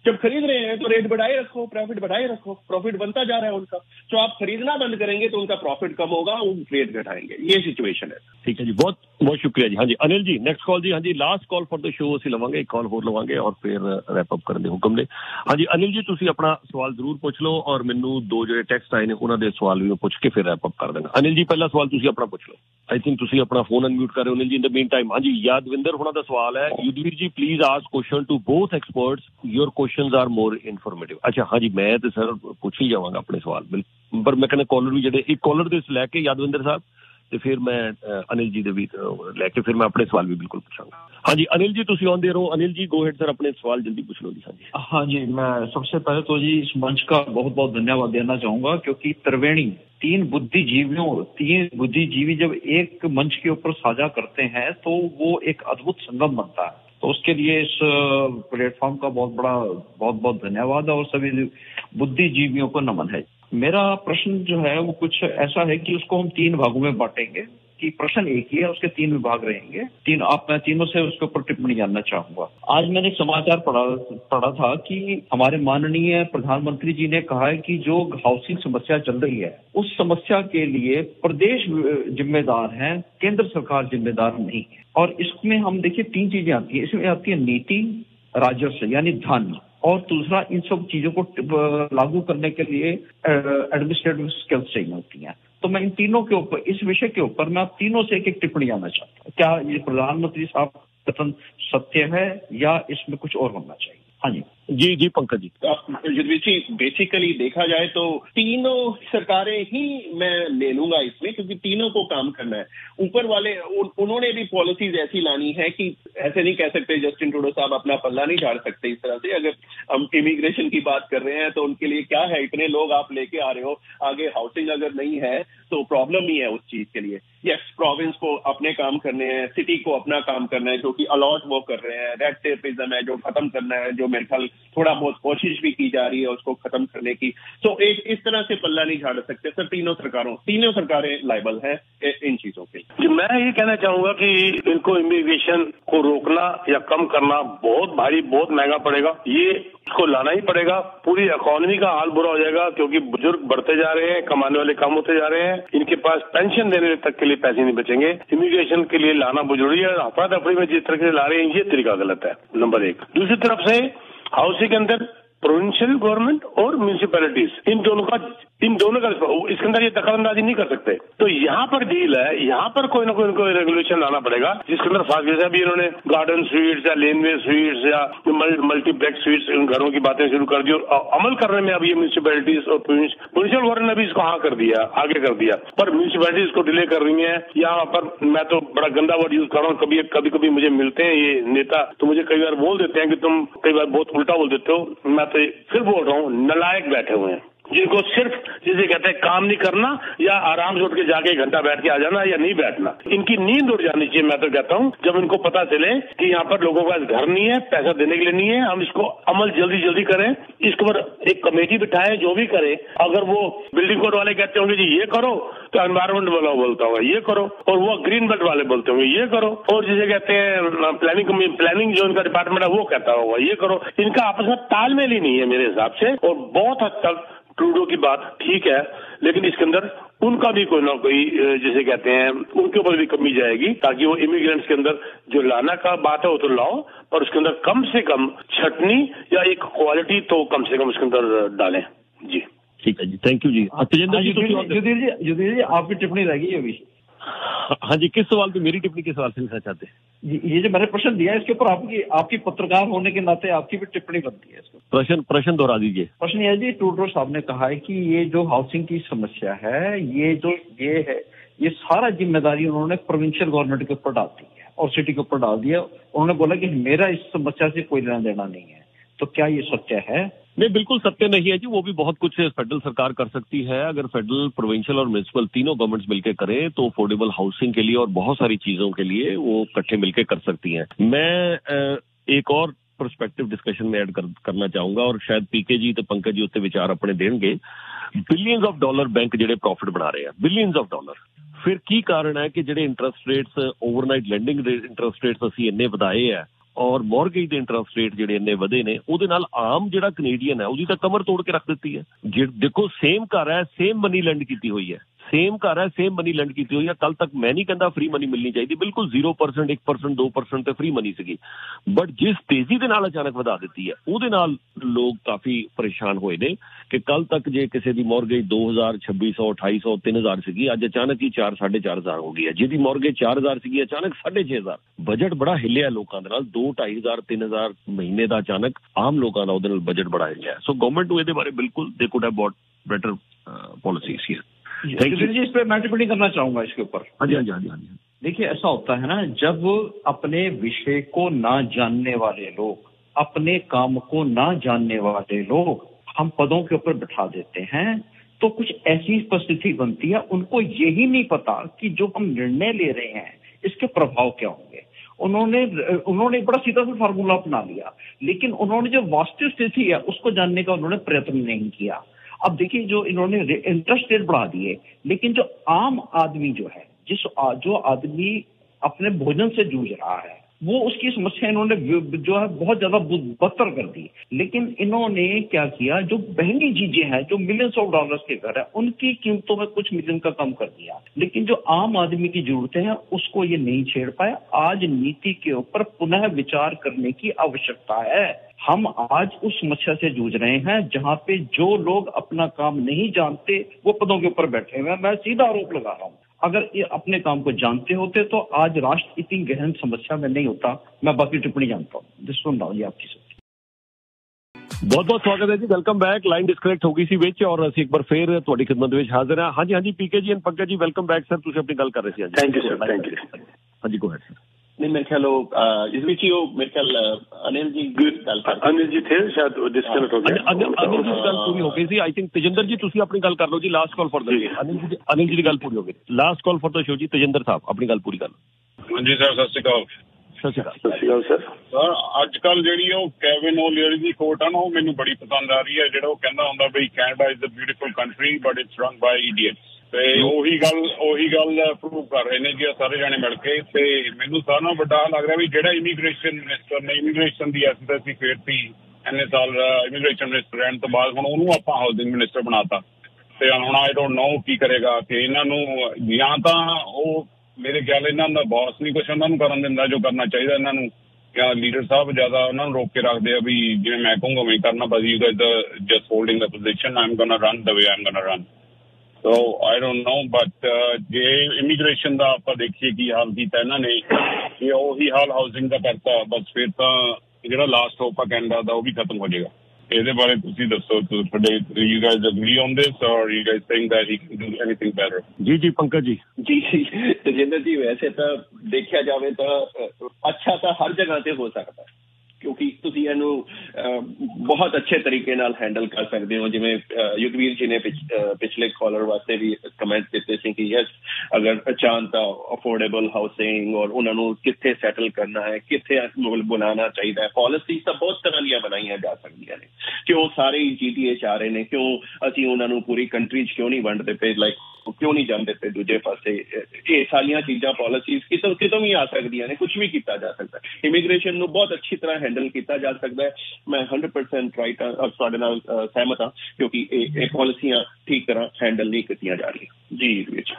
जब खरीद रहे हैं तो रेट बढ़ाए रखो प्रॉफिट बढ़ाए रखो प्रॉफिट बनता जा रहा है उनका। तो आप खरीदना बंद करेंगे तो उनका प्रॉफिट कम होगा रेट घटाएँगे। ये सिचुएशन है। ठीक है जी, बहुत बहुत शुक्रिया जी। हाँ जी, अनिल जी नेक्स्ट कॉल जी। हाँ जी last call for the show um लवेंगे, एक कॉल होर लवेंगे और फिर रैपअप करने के हुक्म ने हाँ जी अनिल जी तुम अपना सवाल ज़रूर पूछ लो और मैनू दो जो टैक्स आए हैं उन्होंने सवाल भी मैं पूछ के फिर रैपअप कर देना अनिल जी पहला सवाल तुम अपना पूछ लो आई थिंक तुम अपना फ़ोन अनम्यूट कर रहे हो Anil ji in the meantime हाँ जी यादविंदर होना का सवाल है Yudhveer ji please ask question to both experts your question questions are more informative अच्छा हाँ जी, मैं तो सर पूछ ही जावगा अपने सवाल, बिल, पर मैं कहना कॉलर भी जो एक कॉलर दे तो लैके यादविंदर साहब तो फिर मैं अनिल जी भी लैके फिर मैं अपने सवाल भी बिल्कुल पूछा हाँ जी, अनिल जी तुम आते रहो Anil ji go ahead sir, अपने सवाल जल्दी पूछ लो जी हाँ जी। हाँ जी, मैं सबसे पहले तो जी इस मंच का बहुत बहुत धन्यवाद देना चाहूँगा, क्योंकि त्रिवेणी, तीन बुद्धिजीवियों, तीन बुद्धिजीवी जब एक मंच के ऊपर साझा करते हैं तो वो एक अद्भुत संगम बनता है। तो उसके लिए इस प्लेटफॉर्म का बहुत बड़ा बहुत बहुत धन्यवाद और सभी बुद्धिजीवियों को नमन है। मेरा प्रश्न जो है वो कुछ ऐसा है कि उसको हम तीन भागों में बांटेंगे। कि प्रश्न एक ही है, उसके तीन विभाग रहेंगे। तीन, आप, मैं तीनों से उसके ऊपर टिप्पणी जानना चाहूँगा। आज मैंने समाचार पढ़ा पढ़ा था कि हमारे माननीय प्रधानमंत्री जी ने कहा है कि जो हाउसिंग समस्या चल रही है, उस समस्या के लिए प्रदेश जिम्मेदार है, केंद्र सरकार जिम्मेदार नहीं है। और इसमें हम देखिए तीन चीज़ें आती है। इसमें आती है नीति, राजस्व, यानी धन। और दूसरा, इन सब चीज़ों को लागू करने के लिए एडमिनिस्ट्रेटिव स्किल्स चाहिए होती हैं। तो मैं इन तीनों के ऊपर, इस विषय के ऊपर मैं आप तीनों से एक एक टिप्पणी आना चाहता हूँ। क्या ये प्रधानमंत्री साहब कथन सत्य है या इसमें कुछ और होना चाहिए? हाँ जी। जी जी पंकज जी। युद्धवीर जी बेसिकली देखा जाए तो तीनों सरकारें ही मैं ले लूँगा इसमें क्योंकि तीनों को काम करना है। ऊपर वाले उन, उन्होंने भी पॉलिसीज़ ऐसी लानी है कि ऐसे नहीं कह सकते जस्टिन टूडो साहब अपना पल्ला नहीं झाड़ सकते इस तरह से। अगर हम इमिग्रेशन की बात कर रहे हैं तो उनके लिए क्या है? इतने लोग आप लेके आ रहे हो। आगे हाउसिंग अगर नहीं है तो प्रॉब्लम ही है उस चीज़ के लिए। यस प्रोविंस को अपने काम करने हैं सिटी को अपना काम करना है जो कि अलॉट वो कर रहे हैं। रेड टेपिज्म है जो खत्म करना है जो मेरे ख्याल थोड़ा बहुत कोशिश भी की जा रही है उसको खत्म करने की। तो एक इस तरह से पल्ला नहीं झाड़ सकते। सर, तीनों सरकारों, तीनों सरकारें लाइबल हैं इन चीज़ों के जी मैं ये कहना चाहूँगा कि इनको इमिग्रेशन को रोकना या कम करना बहुत भारी, बहुत महँगा पड़ेगा। ये इसको लाना ही पड़ेगा। पूरी इकोनॉमी का हाल बुरा हो जाएगा क्योंकि बुज़ुर्ग बढ़ते जा रहे हैं, कमाने वाले कम होते जा रहे हैं। इनके पास पेंशन देने तक के लिए पैसे नहीं बचेंगे। इमिग्रेशन के लिए लाना बुज़ुर्ग है। अफरा तफरी में जिस तरह से ला रहे हैं, ये तरीका गलत है, नंबर एक। दूसरी तरफ़ से हाउसिंग के अंदर प्रोविंशियल गवर्नमेंट और म्यूनिसिपैलिटीज इन दोनों का इन दोनों का इसके अंदर ये दखलंदाजी नहीं कर सकते। तो यहाँ पर डील है, यहाँ पर कोई ना कोई कोई रेगुलेशन लाना पड़ेगा, जिसके अंदर फास्ट जैसे इन्होंने गार्डन स्वीट्स या लेनवे स्वीट्स या मल्टीप्लेक्स स्वीट्स इन घरों की बातें शुरू कर दी और अमल करने में अभी ये म्यूनिसपैलिटीज और म्यूनिसिपल गवर्नमेंट ने भी इसको हाँ कर दिया, आगे कर दिया। पर म्यूनिसपैलिटीज को डिले कर रही है। यहाँ पर मैं तो बड़ा गंदा वर्ड यूज़ कर रहा हूँ। कभी कभी कभी मुझे मिलते हैं ये नेता तो मुझे कई बार बोल देते हैं कि तुम कई बार बहुत उल्टा बोल देते हो। मैं तो फिर बोल रहा हूँ, नलायक बैठे हुए हैं। जिनको सिर्फ़, जिसे कहते हैं काम नहीं करना, या आराम से उठ के जाके एक घंटा बैठ के आ जाना, या नहीं बैठना। इनकी नींद उड़ जानी चाहिए, मैं तो कहता हूँ, जब इनको पता चले कि यहाँ पर लोगों का घर नहीं है, पैसा देने के लिए नहीं है, हम इसको अमल जल्दी जल्दी करें। इसके ऊपर एक कमेटी बिठाए, जो भी करे। अगर वो बिल्डिंग कोड वाले कहते होंगे, जी, ये करो तो एनवायरमेंट वाला बोलता होगा, ये करो। और वो ग्रीन बेल्ट वाले बोलते होंगे, ये करो। और जिसे कहते हैं प्लानिंग प्लानिंग जो इनका डिपार्टमेंट है, वो कहता होगा, ये करो। इनका आपस में तालमेल ही नहीं है मेरे हिसाब से, और बहुत हद तक ट्रूडो की बात ठीक है लेकिन इसके अंदर उनका भी कोई ना कोई जैसे कहते हैं उनके ऊपर भी कमी जाएगी ताकि वो इमिग्रेंट्स के अंदर जो लाना का बात है वो तो लाओ पर उसके अंदर कम से कम छटनी या एक क्वालिटी तो कम से कम उसके अंदर डालें। जी। ठीक है जी थैंक यू जी। तेजेंद्र जी युधिर जी युधिर जी आपकी टिप्पणी रहेगी अभी। हाँ जी किस सवाल पे? मेरी टिप्पणी किस सवाल से लिखना चाहते हैं? ये जो मैंने प्रश्न दिया है इसके ऊपर आपकी आपकी पत्रकार होने के नाते आपकी भी टिप्पणी बनती है इसको प्रश्न प्रश्न दोहरा दीजिए। प्रश्न ये जी टूडो साहब ने कहा है कि ये जो हाउसिंग की समस्या है ये जो ये है ये सारा ज़िम्मेदारी उन्होंने प्रोविंशियल गवर्नमेंट के ऊपर डाल दी है और सिटी के ऊपर डाल दिया उन्होंने बोला कि मेरा इस समस्या से कोई लेना देना नहीं है। तो क्या ये सत्य है? नहीं बिल्कुल सत्य नहीं है जी वो भी बहुत कुछ फेडरल सरकार कर सकती है अगर फेडरल प्रोविंशियल और म्यूनिसिपल तीनों गवर्नमेंट्स मिलकर करें तो अफोर्डेबल हाउसिंग के लिए और बहुत सारी चीजों के लिए वो इकट्ठे मिलकर कर सकती हैं मैं एक और परस्पेक्टिव डिस्कशन में ऐड कर, करना चाहूंगा और शायद पीके जी तो पंकज जी उत्ते विचार अपने देंगे बिलियंस ऑफ डॉलर बैंक ਜਿਹੜੇ प्रॉफिट बना रहे हैं बिलियंस ऑफ डॉलर ਫਿਰ ਕੀ ਕਾਰਨ ਹੈ ਕਿ ਜਿਹੜੇ ਇੰਟਰਸਟ ਰੇਟਸ ਓਵਰਨਾਈਟ ਲੈਂਡਿੰਗ ਦੇ ਇੰਟਰਸਟ ਰੇਟਸ ਅਸੀਂ ਇੰਨੇ ਵਧਾਏ ਆ ਔਰ ਮੌਰਗੇਜ ਦੇ ਇੰਟਰਸਟ ਰੇਟ ਜਿਹੜੇ ਇੰਨੇ ਵਧੇ ਨੇ, ਉਹਦੇ ਨਾਲ ਆਮ ਜਿਹੜਾ ਕੈਨੇਡੀਅਨ ਹੈ, ਉਹਦੀ ਤਾਂ ਕਮਰ ਤੋੜ ਕੇ ਰੱਖ ਦਿੱਤੀ ਹੈ। ਜੇ ਦੇਖੋ ਸੇਮ ਘਰ ਹੈ ਸੇਮ ਮਨੀ ਲੈਂਡ ਕੀਤੀ ਹੋਈ ਹੈ। ਸੇਮ ਘਰ ਹੈ ਸੇਮ ਮਨੀ ਲੈਂਡ ਕੀਤੀ ਹੋਈ ਹੈ। ਕੱਲ ਤੱਕ ਮੈਂ ਨਹੀਂ ਕਹਿੰਦਾ ਫ੍ਰੀ ਮਨੀ ਮਿਲਣੀ ਚਾਹੀਦੀ। ਬਿਲਕੁਲ 0% 1% 2% ਤੇ ਫ੍ਰੀ ਮਨੀ ਸੀਗੀ। ਬਟ ਜਿਸ ਤੇਜ਼ੀ ਦੇ ਨਾਲ ਅਚਾਨਕ ਵਧਾ ਦਿੱਤੀ ਹੈ, ਉਹਦੇ ਨਾਲ ਲੋਕ ਕਾਫੀ ਪਰੇਸ਼ਾਨ ਹੋਏ ਨੇ ਕਿ ਕੱਲ ਤੱਕ ਜੇ ਕਿਸੇ ਦੀ ਮਾਰਗੇਜ 2000 2600 2800 3000 ਸੀਗੀ, ਅੱਜ ਅਚਾਨਕ ਹੀ 4 4500 ਹੋ ਗਈ ਹੈ। ਜਿਹਦੀ ਮਾਰਗੇਜ 4000 ਸੀਗੀ, ਅਚਾਨਕ 6500 ਬਜਟ ਬੜਾ ਹਿੱਲਿਆ ਲੋਕਾਂ ਦੇ ਨਾਲ। 2 2500 3000 ਮਹੀਨੇ ਦਾ ਅਚਾਨਕ ਆਮ ਲੋਕਾਂ ਦਾ ਉਹਦੇ ਨਾਲ ਬਜਟ ਬੜਾ ਹਿੱਲਿਆ। ਸੋ ਗਵਰਨਮੈਂਟ ਨੂੰ ਇਹਦੇ ਬਾਰੇ ਬਿਲਕੁਲ they could have brought better policies here जी इस पर मैं टिप्पणी करना चाहूँगा इसके ऊपर। हाँ जी हाँ जी हाँ जी हाँ जी देखिए ऐसा होता है ना जब अपने विषय को ना जानने वाले लोग अपने काम को ना जानने वाले लोग हम पदों के ऊपर बिठा देते हैं तो कुछ ऐसी परिस्थिति बनती है उनको यही नहीं पता कि जो हम निर्णय ले रहे हैं इसके प्रभाव क्या होंगे। उन्होंने उन्होंने बड़ा सीधा सा फार्मूला अपना लिया लेकिन उन्होंने जो वास्तविक स्थिति है उसको जानने का उन्होंने प्रयत्न नहीं किया। अब देखिए, जो इन्होंने इंटरेस्ट रेट बढ़ा दिए, लेकिन जो आम आदमी जो है, जिस जो आदमी अपने भोजन से जूझ रहा है वो उसकी समस्या इन्होंने जो है बहुत ज़्यादा बदतर कर दी। लेकिन इन्होंने क्या किया, जो महँगी चीज़ें हैं, जो मिलियंस ऑफ़ डॉलर्स के घर है, उनकी कीमतों में कुछ मिलियन का कम कर दिया। लेकिन जो आम आदमी की जरूरतें हैं, उसको ये नहीं छेड़ पाए। आज नीति के ऊपर पुनः विचार करने की आवश्यकता है। हम आज उस समस्या से जूझ रहे हैं, जहाँ पे जो लोग अपना काम नहीं जानते, वो पदों के ऊपर बैठे हुए हैं। मैं सीधा आरोप लगा रहा हूँ। अगर ये अपने काम को जानते होते तो आज राष्ट्र इतनी गहन समस्या में नहीं होता मैं बाकी टिप्पणी जानता हूँ सुन रहा हूँ ये आपकी सोच ਬਹੁਤ ਬਹੁਤ ਸਵਾਗਤ ਹੈ ਜੀ ਵੈਲਕਮ ਬੈਕ ਲਾਈਨ ਡਿਸਕਨੈਕਟ ਹੋ ਗਈ ਸੀ ਵਿੱਚ ਔਰ ਅਸੀਂ ਇੱਕ ਵਾਰ ਫੇਰ ਤੁਹਾਡੀ ਖidmat ਵਿੱਚ ਹਾਜ਼ਰ ਹਾਂ ਹਾਂਜੀ ਹਾਂਜੀ ਪੀਕੇ ਜੀ ਐਂਡ ਪੰਕਜ ਜੀ ਵੈਲਕਮ ਬੈਕ ਸਰ ਤੁਸੀਂ ਆਪਣੀ ਗੱਲ ਕਰ ਰਹੇ ਸੀ ਹਾਂਜੀ thank you sir thank you ਹਾਂਜੀ ਗੋ ਹੈਡ ਸਰ ਨਹੀਂ ਮੇਰੇ ਖਿਆਲ ਉਹ ਇਸ ਵਿੱਚ ਹੀ ਉਹ ਮੇਰੇ ਖਿਆਲ ਅਨਿਲ ਜੀ ਗੱਲ ਕਰ ਅਨਿਲ ਜੀ ਥੇ ਸ਼ਾਇਦ डिस्कनेक्ट हो। गए ਅਨਿਲ ਅਨਿਲ ਜੀ ਦੀ ਗੱਲ ਪੂਰੀ ਹੋ ਗਈ ਸੀ ਆਈ ਥਿੰਕ ਤੇਜਿੰਦਰ ਜੀ ਤੁਸੀਂ ਆਪਣੀ ਗੱਲ ਕਰ ਲਓ ਜੀ ਲਾਸਟ ਕਾਲ ਫॉर द ਜੀ। ਅਨਿਲ ਜੀ ਅਨਿਲ ਜੀ ਦੀ ਗੱਲ ਪੂਰੀ ਹੋ ਗਈ last call for the show ਜੀ ਤੇਜਿੰਦਰ ਸਾਹਿਬ ਆਪਣੀ ਗੱਲ ਪੂਰੀ ਕਰ ਲਓ ਹਾਂਜੀ ਸਰ ਸਤਿ ਸ਼੍ਰੀ ਅਕਾਲ ਸਤਿ ਸ਼੍ਰੀ ਅਕਾਲ ਸਰ ਅੱਜ ਕੱਲ ਜਿਹੜੀ ਉਹ ਕੈਵਿਨ ਓਲੀਅਰ ਦੀ ਕੋਟ ਆ ਨਾ ਉਹ ਮੈਨੂੰ ਬੜੀ ਪਸੰਦ ਆ ਰਹੀ ਹੈ ਜਿਹੜਾ ਉਹ ਕਹਿੰਦਾ ਹੁੰਦਾ ਬਈ Canada is a beautiful country but it's run by idiots ਤੇ ਉਹੀ ਗੱਲ ਉਹੀ ਗੱਲ ਪ੍ਰੂਵ ਕਰ ਰਹੇ ਨੇ ਜੀ ਸਾਰੇ ਜਾਣੇ ਮਿਲ ਕੇ ਤੇ ਮੈਨੂੰ ਸਾਰਿਆਂ ਵੱਡਾ ਲੱਗ ਰਿਹਾ ਵੀ ਜਿਹੜਾ ਇਮੀਗ੍ਰੇਸ਼ਨ ਮਿਨਿਸਟਰ ਨੇ ਇਮੀਗ੍ਰੇਸ਼ਨ ਦੀ ਐਸਐਸਸੀ ਫੇਰਤੀ ਐਨੇ ਸਾਲ ਇਮੀਗ੍ਰੇਸ਼ਨ ਮਿਨਿਸਟਰ ਰਹਿਣ ਤੋਂ ਬਾਅਦ ਹੁਣ ਉਹਨੂੰ ਆਪਾਂ ਹਾਊਸਿੰਗ ਮਿਨਿਸਟਰ ਬਣਾਤਾ। ਤੇ ਹੁਣ ਆਈ ਡੋਨਟ ਨੋ ਕੀ ਕਰੇਗਾ ਕਿ ਇਹਨਾਂ ਨੂੰ ਜਾਂ ਤਾਂ ਉਹ ਮੇਰੇ ਖਿਆਲ ਇਹਨਾਂ ਦਾ ਬੌਸ ਨਹੀਂ ਕੁਝ ਉਹਨਾਂ ਨੂੰ ਕਰਨ ਦਿੰਦਾ ਜੋ ਕਰਨਾ ਚਾਹੀਦਾ ਇਹਨਾਂ ਨੂੰ, ਜਾਂ ਲੀਡਰ ਸਾਹਿਬ ਜ਼ਿਆਦਾ ਉਹਨਾਂ ਨੂੰ ਰੋਕ ਕੇ ਰੱਖਦੇ ਆ ਵੀ ਜਿਵੇਂ ਮੈਂ ਕਹੂੰਗਾ, ਮੈਂ ਕਰਨਾ ਬਸ you guys just holding the position I'm gonna run the way I'm gonna run so I don't know but ਜੇ ਇਮੀਗ੍ਰੇਸ਼ਨ ਦਾ ਆਪਾਂ ਦੇਖੀਏ ਕੀ ਹਾਲ ਕੀਤਾ ਇਹਨਾਂ ਨੇ ਇਹ ਉਹੀ ਹਾਲ ਹਾਊਸਿੰਗ ਦਾ ਕਰਤਾ ਬਸ ਫਿਰ ਤਾਂ ਜਿਹੜਾ ਲਾਸਟ ਹੋਪ ਆ ਕੈਨੇਡਾ ਦਾ ਉਹ ਵੀ ਖਤਮ ਹੋ ਜਾਏਗਾ। ਇਹਦੇ ਬਾਰੇ ਤੁਸੀਂ ਦੱਸੋ ਤੁਹਾਡੇ you guys agree on this or you guys think that he can do anything better ਜੀ ਜੀ ਪੰਕਜ ਜੀ। ਜੀ ਤਜਿੰਦਰ ਜੀ ਵੈਸੇ ਤਾਂ ਦੇਖਿਆ ਜਾਵੇ ਤਾਂ ਅੱਛਾ ਤਾਂ ਹਰ ਜਗ੍ਹਾ ਤੇ ਹੋ ਸਕਦਾ। ਕਿਉਂਕਿ ਤੁਸੀਂ ਇਹਨੂੰ ਬਹੁਤ ਅੱਛੇ ਤਰੀਕੇ ਨਾਲ ਹੈਂਡਲ ਕਰ ਸਕਦੇ ਹੋ। ਜਿਵੇਂ ਯੁਗਵੀਰ ਜੀ ਨੇ ਪਿਛਲੇ ਕਾਲਰ ਵਾਸਤੇ ਵੀ ਕਮੈਂਟ ਦਿੱਤੇ ਸੀ ਕਿ ਯੈਸ ਅਗਰ ਚਾਹਨ ਤਾਂ ਅਫੋਰਡੇਬਲ ਹਾਊਸਿੰਗ ਔਰ ਉਹਨਾਂ ਨੂੰ ਕਿੱਥੇ ਸੈਟਲ ਕਰਨਾ ਹੈ, ਕਿੱਥੇ ਮੁਗਲ ਬਣਾਉਣਾ ਚਾਹੀਦਾ ਹੈ ਪਾਲਿਸੀ ਤਾਂ ਬਹੁਤ ਤਰ੍ਹਾਂ ਦੀਆਂ ਬਣਾਈਆਂ ਜਾ ਸਕਦੀਆਂ ਨੇ। ਕਿਉਂ ਸਾਰੇ ਜੀਟੀਏ ਚ ਆ ਰਹੇ ਨੇ? ਕਿਉਂ ਅਸੀਂ ਉਹਨਾਂ ਨੂੰ ਪੂਰੀ ਕੰਟਰੀ 'ਚ ਕਿਉਂ ਨਹੀਂ ਵੰਡਦੇ ਪਏ? ਲਾਈਕ ਕਿਉਂ ਨਹੀਂ ਜਾਂਦੇ ਪਏ ਦੂਜੇ ਪਾਸੇ? ਇਹ ਸਾਰੀਆਂ ਚੀਜ਼ਾਂ ਪਾਲਿਸੀਜ਼ ਕਿਤੋਂ ਕਿਤੋਂ ਵੀ ਆ ਸਕਦੀਆਂ ਨੇ ਕੁਝ ਵੀ ਕੀਤਾ ਜਾ ਸਕਦਾ ਹੈ। ਇਮੀਗ੍ਰੇਸ਼ਨ ਨੂੰ ਬਹੁਤ ਅੱਛੀ ਤਰ੍ਹਾਂ ਹੈਂਡਲ ਕੀਤਾ ਜਾ ਸਕਦਾ ਹੈ। ਮੈਂ 100% ਰਾਈਟ ਤੁਹਾਡੇ ਨਾਲ ਸਹਿਮਤ ਹਾਂ, ਕਿਉਂਕਿ ਇਹ ਇਹ ਪਾਲਿਸੀਆਂ ਠੀਕ ਤਰ੍ਹਾਂ ਹੈਂਡਲ ਨਹੀਂ ਕੀਤੀਆਂ ਜਾ ਰਹੀਆਂ। ਜੀ ਵਿੱਚ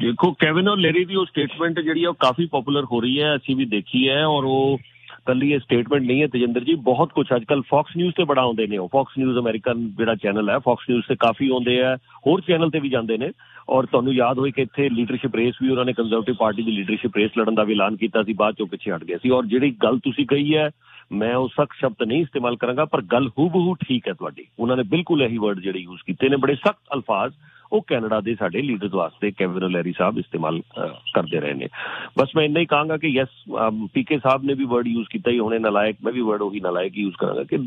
ਦੇਖੋ ਕੈਵਿਨ ਔਰ ਲੈਰੀ ਦੀ ਉਹ ਸਟੇਟਮੈਂਟ ਜਿਹੜੀ ਆ, ਉਹ ਕਾਫੀ ਪਪੂਲਰ ਹੋ ਰਹੀ ਹੈ, ਅਸੀਂ ਵੀ ਦੇਖੀ ਹੈ, ਔਰ ਉਹ ਕੱਲੀ ਇਹ ਸਟੇਟਮੈਂਟ ਨਹੀਂ ਹੈ, ਤੇਜਿੰਦਰ ਜੀ, ਬਹੁਤ ਕੁਝ ਅੱਜਕੱਲ ਫੌਕਸ ਨਿਊਜ਼ ਤੇ ਬੜਾ ਆਉਂਦੇ ਨੇ ਉਹ। ਫੌਕਸ ਨਿਊਜ਼ ਅਮਰੀਕਨ ਜਿਹੜਾ ਚੈਨਲ ਹੈ ਫੌਕਸ ਨਿਊਜ਼ ਤੇ ਕਾਫੀ ਆਉਂਦੇ ਆ, ਹੋਰ ਚੈਨਲ ਤੇ ਵੀ ਜਾਂਦੇ ਨੇ। ਔਰ ਤੁਹਾਨੂੰ ਯਾਦ ਹੋਏ ਕਿ ਇੱਥੇ ਲੀਡਰਸ਼ਿਪ ਰੇਸ ਵੀ ਉਹਨਾਂ ਨੇ ਕੰਜ਼ਰਵੇਟਿਵ ਪਾਰਟੀ ਦੀ ਲੀਡਰਸ਼ਿਪ ਰੇਸ ਲੜਨ ਦਾ ਵੀ ਐਲਾਨ ਕੀਤਾ ਸੀ, ਬਾਅਦ ਚੋਂ ਪਿੱਛੇ ਹਟ ਗਏ ਸੀ। ਔਰ ਜਿਹੜੀ ਗੱਲ ਤੁਸੀਂ ਕਹੀ ਹੈ ਮੈਂ ਉਹ ਸਖਤ ਸ਼ਬਦ ਨਹੀਂ ਇਸਤੇਮਾਲ ਕਰਾਂਗਾ, ਪਰ ਗੱਲ ਹੂਬਹੂ ਠੀਕ ਹੈ ਤੁਹਾਡੀ। ਉਹਨਾਂ ਨੇ ਬਿਲਕੁਲ ਇਹੀ ਵਰਡ ਜਿਹੜੇ ਯੂਜ਼ ਕੀਤੇ ਨੇ, ਬੜੇ ਸਖਤ ਅਲਫਾਜ਼ ਉਹ ਕੈਨੇਡਾ ਦੇ ਸਾਡੇ ਲੀਡਰਸ ਵਾਸਤੇ ਕੈਵਿਨ ਲੈਰੀ ਸਾਹਿਬ ਇਸਤੇਮਾਲ ਕਰਦੇ ਰਹੇ ਨੇ। ਬਸ ਮੈਂ ਇੰਨਾ ਹੀ ਕਹਾਂਗਾ ਕਿ ਯੈਸ ਪੀਕੇ ਸਾਹਿਬ ਨੇ ਵੀ ਵਰਡ ਯੂਜ਼ ਕੀਤਾ ਹੀ ਹੁਣੇ ਨਲਾਇਕ, ਮੈਂ ਵੀ ਵਰਡ ਉਹੀ ਨਲਾਇਕ ਯੂਜ਼ ਕਰਾਂਗਾ ਕਿ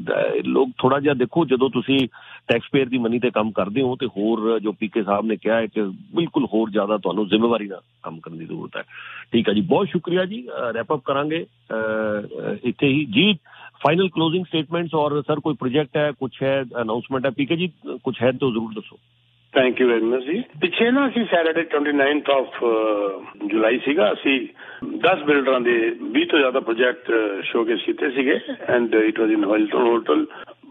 ਲੋਕ ਥੋੜਾ ਜਿਹਾ ਦੇਖੋ, ਜਦੋਂ ਤੁਸੀਂ ਟੈਕਸ ਪੇਅਰ ਦੀ ਮਨੀ ਤੇ ਕੰਮ ਕਰਦੇ ਹੋ ਤੇ ਹੋਰ ਜੋ ਪੀਕੇ ਸਾਹਿਬ ਨੇ ਕਿਹਾ ਹੈ ਕਿ ਬਿਲਕੁਲ ਹੋਰ ਜ਼ਿਆਦਾ ਤੁਹਾਨੂੰ ਜ਼ਿੰਮੇਵਾਰੀ ਨਾਲ ਕੰਮ ਕਰਨ ਦੀ ਜ਼ਰੂਰਤ ਹੈ। ਠੀਕ ਹੈ ਜੀ, ਬਹੁਤ ਸ਼ੁਕਰੀਆ ਜੀ ਰੈਪ ਅਪ ਕਰਾਂਗੇ ਇੱਥੇ ਹੀ ਜੀ ਫਾਈਨਲ ਕਲੋਜ਼ਿੰਗ ਸਟੇਟਮੈਂਟਸ ਔਰ ਸਰ ਕੋਈ ਪ੍ਰੋਜੈਕਟ ਹੈ ਕੁਝ ਹੈ ਅਨਾਉਂਸਮੈਂਟ ਹੈ? ਪੀਕੇ ਜੀ ਕੁਝ ਹੈ ਤਾਂ ਜ਼ਰੂਰ ਦੱਸੋ। ਥੈਂਕ ਯੂ ਵੈਰੀ ਮਚ ਜੀ ਪਿੱਛੇ ਨਾ ਅਸੀਂ ਸੈਟਰਡੇ 29th ਆਫ ਜੁਲਾਈ ਸੀਗਾ ਅਸੀਂ 10 ਬਿਲਡਰਾਂ ਦੇ 20 ਤੋਂ ਜ਼ਿਆਦਾ ਪ੍ਰੋਜੈਕਟ ਸ਼ੋਕੇਸ ਕੀਤੇ ਸੀਗੇ and it was in Hilton hotel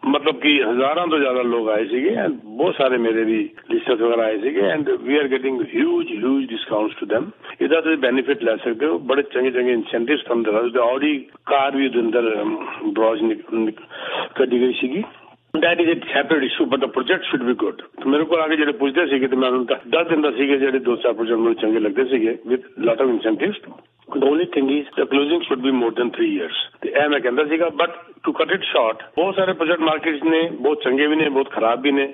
ਮਤਲਬ ਕਿ ਹਜ਼ਾਰਾਂ ਤੋਂ ਜ਼ਿਆਦਾ ਲੋਕ ਆਏ ਸੀਗੇ ਐਂਡ ਬਹੁਤ ਸਾਰੇ ਮੇਰੇ ਵੀ ਲਿਸਟਰਸ ਵਗੈਰਾ ਆਏ ਸੀਗੇ and we are getting huge huge discounts to them ਇਹਦਾ ਤੁਸੀਂ ਬੈਨੀਫਿਟ ਲੈ ਸਕਦੇ ਹੋ ਬੜੇ ਚੰਗੇ ਚੰਗੇ ਇਨਸੈਂਟਿਵਸ ਤੁਹਾਨੂੰ ਦਿਖਾ ਸਕਦੇ ਆਡੀ ਕਾਰ ਵੀ ਉਹਦੇ ਅੰਦਰ ਬ੍ਰੌਜ ਕੱਢੀ ਗਈ ਸੀਗੀ That is a separate issue but the project should be good ਮੇਰੇ ਕੋਲ ਆ ਕੇ ਜਿਹੜੇ ਪੁੱਛਦੇ ਸੀਗੇ ਤੇ ਮੈਂ ਉਹਨਾਂ ਨੂੰ ਦੱਸ ਦਿੰਦਾ ਸੀਗੇ ਜਿਹੜੇ ਦੋ ਚਾਰ ਪ੍ਰੋਜੈਕਟ ਮੈਨੂੰ ਚੰਗੇ ਲੱਗਦੇ ਸੀਗੇ with lot of incentives The only thing is the closing should be more than 3 years ਤੇ ਇਹ ਮੈਂ ਕਹਿੰਦਾ ਸੀਗਾ but to cut it short ਬਹੁਤ ਸਾਰੇ ਪ੍ਰੋਜੈਕਟ ਮਾਰਕੀਟਸ ਨੇ ਬਹੁਤ ਚੰਗੇ ਵੀ ਨੇ ਬਹੁਤ ਖਰਾਬ ਵੀ ਨੇ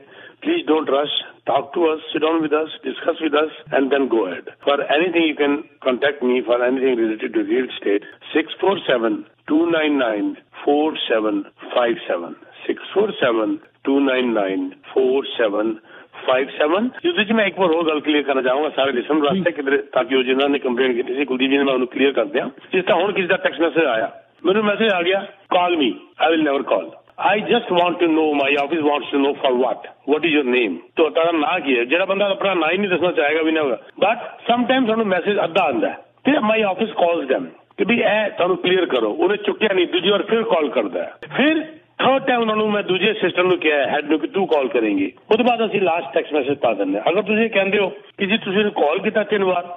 Please don't rush. Talk to us, sit down with us, discuss with us, and then go ahead. For anything, you can contact me for anything related to real estate. 647 299 4757. 647 299 4757 ਜਿਹਦੇ ਚ ਮੈਂ ਇੱਕ ਵਾਰ ਹੋਰ ਗੱਲ ਕਲੀਅਰ ਕਰਨਾ ਚਾਹਾਂਗਾ ਸਾਰੇ ਲਿਸਨ ਵਾਸਤੇ ਕਿ ਤਾਂ ਕਿ ਉਹ ਜਿਨ੍ਹਾਂ ਨੇ ਕੰਪਲੇਂਟ ਕੀਤੀ ਸੀ ਕੁਲਦੀਪ ਜੀ ਨੇ ਮੈਂ ਉਹਨੂੰ ਕਲੀਅਰ ਕਰ ਦਿਆਂ ਜਿਸ ਤਰ੍ਹਾਂ ਹੁਣ ਕਿਸੇ ਦਾ ਟੈਕਸਟ ਮੈਸੇਜ ਆਇਆ ਮੈਨੂੰ ਮੈਸੇਜ ਆ ਗਿਆ call me I will never call I just want to know, my office wants to know for what? What is your name? तो तारा ना की है ਜਿਹੜਾ ਬੰਦਾ ਆਪਣਾ ਨਾਂ ਹੀ ਨਹੀਂ ਦੱਸਣਾ ਚਾਹੇਗਾ ਵੀ ਨਾ ਬਟ ਸਮਟਾਈਮਸ ਸਾਨੂੰ ਮੈਸੇਜ ਅੱਧਾ ਆਉਂਦਾ ਹੈ ਤੇ ਮਾਈ ਆਫਿਸ ਕਾਲਸ them ਕਿ ਵੀ ਇਹ ਤੁਹਾਨੂੰ ਕਲੀਅਰ ਕਰੋ ਉਹਨੇ ਚੁੱਕਿਆ ਨਹੀਂ ਦੂਜੀ ਵਾਰ ਫਿਰ ਕਾਲ ਕਰਦਾ ਹੈ ਫਿਰ ਥਰਡ ਟਾਈਮ ਉਹਨਾਂ ਨੂੰ ਮੈਂ ਦੂਜੇ ਸਿਸਟਮ ਨੂੰ ਕਿਹਾ ਹੈਡ ਨੂੰ ਕਿ ਤੂੰ ਕਾਲ ਕਰੇਂਗੀ ਉਹਦੇ ਬਾਅਦ ਅਸੀਂ ਲਾਸਟ ਟੈਕਸਟ ਮੈਸੇਜ ਪਾ ਦਿੰਦੇ ਅਗਰ ਤੁਸੀਂ ਇਹ ਕਹਿੰਦੇ ਹੋ ਕਿ ਜੀ ਤੁਸੀਂ ਕਾਲ ਕੀਤਾ ਤਿੰਨ ਵਾਰ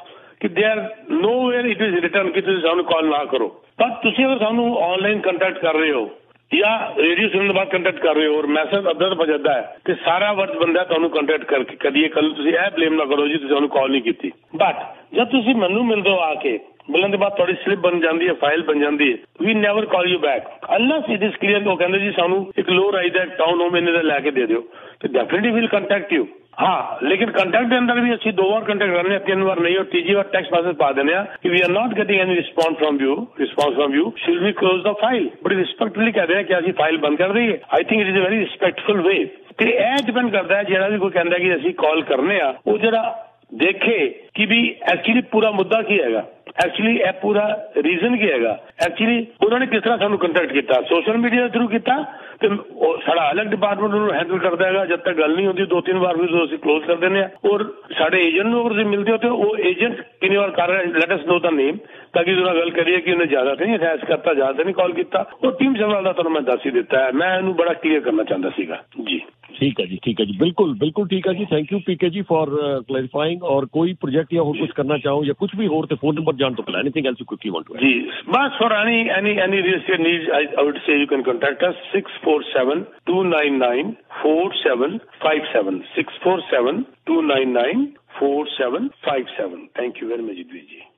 ਕਿ they are it is return ਕਿ ਤੁਸੀਂ ਸਾਨੂੰ ਕਾਲ ਨਾ ਕਰੋ ਪਰ ਤੁਸੀਂ ਅਗਰ ਸਾਨੂੰ ਆਨਲਾਈਨ ਕੰਟੈਕਟ ਕਰ ਰਹੇ ਹੋ ਜਾਂ ਰੇਡੀਓ ਸੁਣਨ ਤੋਂ ਬਾਅਦ ਕੰਟੈਕਟ ਕਰ ਰਹੇ ਹੋ ਔਰ ਮੈਸੇਜ ਅੱਧਾ ਤੋਂ ਭਜਦਾ ਹੈ ਤੇ ਸਾਰਾ ਵਰਤ ਬੰਦਾ ਤੁਹਾਨੂੰ ਕੰਟੈਕਟ ਕਰਕੇ ਕਦੀ ਕੱਲ ਤੁਸੀਂ ਇਹ ਬਲੇਮ ਨਾ ਕਰੋ ਜੀ ਤੁਸੀਂ ਸਾਨੂੰ ਕਾਲ ਨਹੀਂ ਕੀਤੀ ਬਟ ਜਦ ਤੁਸੀਂ ਮੈਨੂੰ ਮਿਲਦੇ ਹੋ ਆ ਕੇ ਮਿਲਣ ਦੇ ਬਾਅਦ ਤੁਹਾਡੀ ਸਲਿੱਪ ਬਣ ਜਾਂਦੀ ਹੈ ਫਾਈਲ ਬਣ ਜਾਂਦੀ ਹੈ we never call you back unless it is clear ਉਹ ਕਹਿੰਦੇ ਜੀ ਸਾਨੂੰ ਇੱਕ ਲੋ ਰਾਈਜ਼ ਦਾ ਟਾਊਨ ਹੋਮ ਇਹਨੇ ਦਾ ਲੈ ਕੇ ਦੇ ਦਿਓ ਤੇ ਡੈਫੀਨਿਟਲੀ ਵਿਲ ਕੰਟੈਕਟ ਯੂ ਹਾਂ ਲੇਕਿਨ ਕੰਟੈਕਟ ਦੇ ਅੰਦਰ ਵੀ ਅਸੀਂ ਦੋ ਵਾਰ ਕੰਟੈਕਟ ਕਰਨੇ ਆ ਤਿੰਨ ਵਾਰ ਨਹੀਂ ਔਰ ਤੀਜੀ ਵਾਰ ਟੈਕਸਟ ਮੈਸੇਜ ਪਾ ਦਿੰਦੇ ਆ ਕਿ we are not getting any response from you response from you should we close the file ਬੜੀ ਰਿਸਪੈਕਟਫੁਲੀ ਕਹਦੇ ਆ ਕਿ ਅਸੀਂ ਫਾਈਲ ਬੰਦ ਕਰ ਦਈਏ I think it is a very respectful way ਤੇ ਇਹ ਡਿਪੈਂਡ ਕਰਦਾ ਹੈ ਜਿਹੜਾ ਵੀ ਕੋਈ ਕਹਿੰਦਾ ਕਿ ਅਸੀਂ ਕਾਲ ਕਰਨੇ ਆ ਉਹ ਜਿਹੜਾ ਦੇਖੇ ਕਿ ਵੀ ਐਕਚੁਅਲੀ ਪੂਰਾ ਮੁੱਦਾ ਕੀ ਹੈਗਾ ਐਕਚੁਅਲੀ ਇਹ ਪੂਰਾ ਰੀਜ਼ਨ ਕੀ ਹੈਗਾ? ਐਕਚੁਅਲੀ ਉਹਨਾਂ ਨੇ ਕਿਸ ਤਰ੍ਹਾਂ ਸਾਨੂੰ ਕੰਟੈਕਟ ਕੀਤਾ? ਸੋਸ਼ਲ ਮੀਡੀਆ ਦੇ ਥਰੂ ਕੀਤਾ? ਤੇ ਸਾਡਾ ਅਲੱਗ ਡਿਪਾਰਟਮੈਂਟ ਨੂੰ ਹੈਂਡਲ ਕਰਦਾ ਹੈਗਾ ਜਦ ਤੱਕ ਗੱਲ ਨਹੀਂ ਹੁੰਦੀ ਦੋ ਤਿੰਨ ਵਾਰ ਵੀ ਅਸੀਂ ਕਲੋਜ਼ ਕਰ ਦਿੰਦੇ ਆ ਔਰ ਸਾਡੇ ਏਜੰਟ ਨੂੰ ਅਗਰ ਤੁਸੀਂ ਮਿਲਦੇ ਹੋ ਤੇ ਉਹ ਏਜੰਟ ਕਿੰਨੀ ਵਾਰ ਕਰ ਰਿਹਾ ਲੈਟ ਅਸ ਨੋ ਦਾ ਨੇਮ ਤਾਂ ਕਿ ਜੁਨਾ ਗੱਲ ਕਰੀਏ ਕਿ ਉਹਨੇ ਜ਼ਿਆਦਾ ਤੇ ਨਹੀਂ ਅਟੈਚ ਕਰਤਾ ਜ਼ਿਆਦਾ ਤੇ ਨਹੀਂ ਕਾਲ ਕੀਤਾ ਉਹ ਟੀਮ ਸਵਾਲ ਦਾ ਤੁਹਾਨੂੰ ਮੈਂ ਦੱਸ ਹੀ ਦਿੱਤਾ ਹੈ ਮੈਂ ਇਹਨੂੰ ਬੜਾ ਕਲੀਅਰ ਕਰਨਾ ਚਾਹੁੰਦਾ ਸੀਗਾ ਜੀ ठीक है जी ठीक है जी बिल्कुल बिल्कुल ठीक है जी thank you PK ji for clarifying और कोई प्रोजेक्ट या और कुछ करना चाहो या कुछ भी हो तो फ़ोन नंबर जान तो पहले anything else you quickly want to जी बस for any any any real needs I would say you can contact us 64 647 299 4757. 647 299 4757. Thank you very much, Idviji.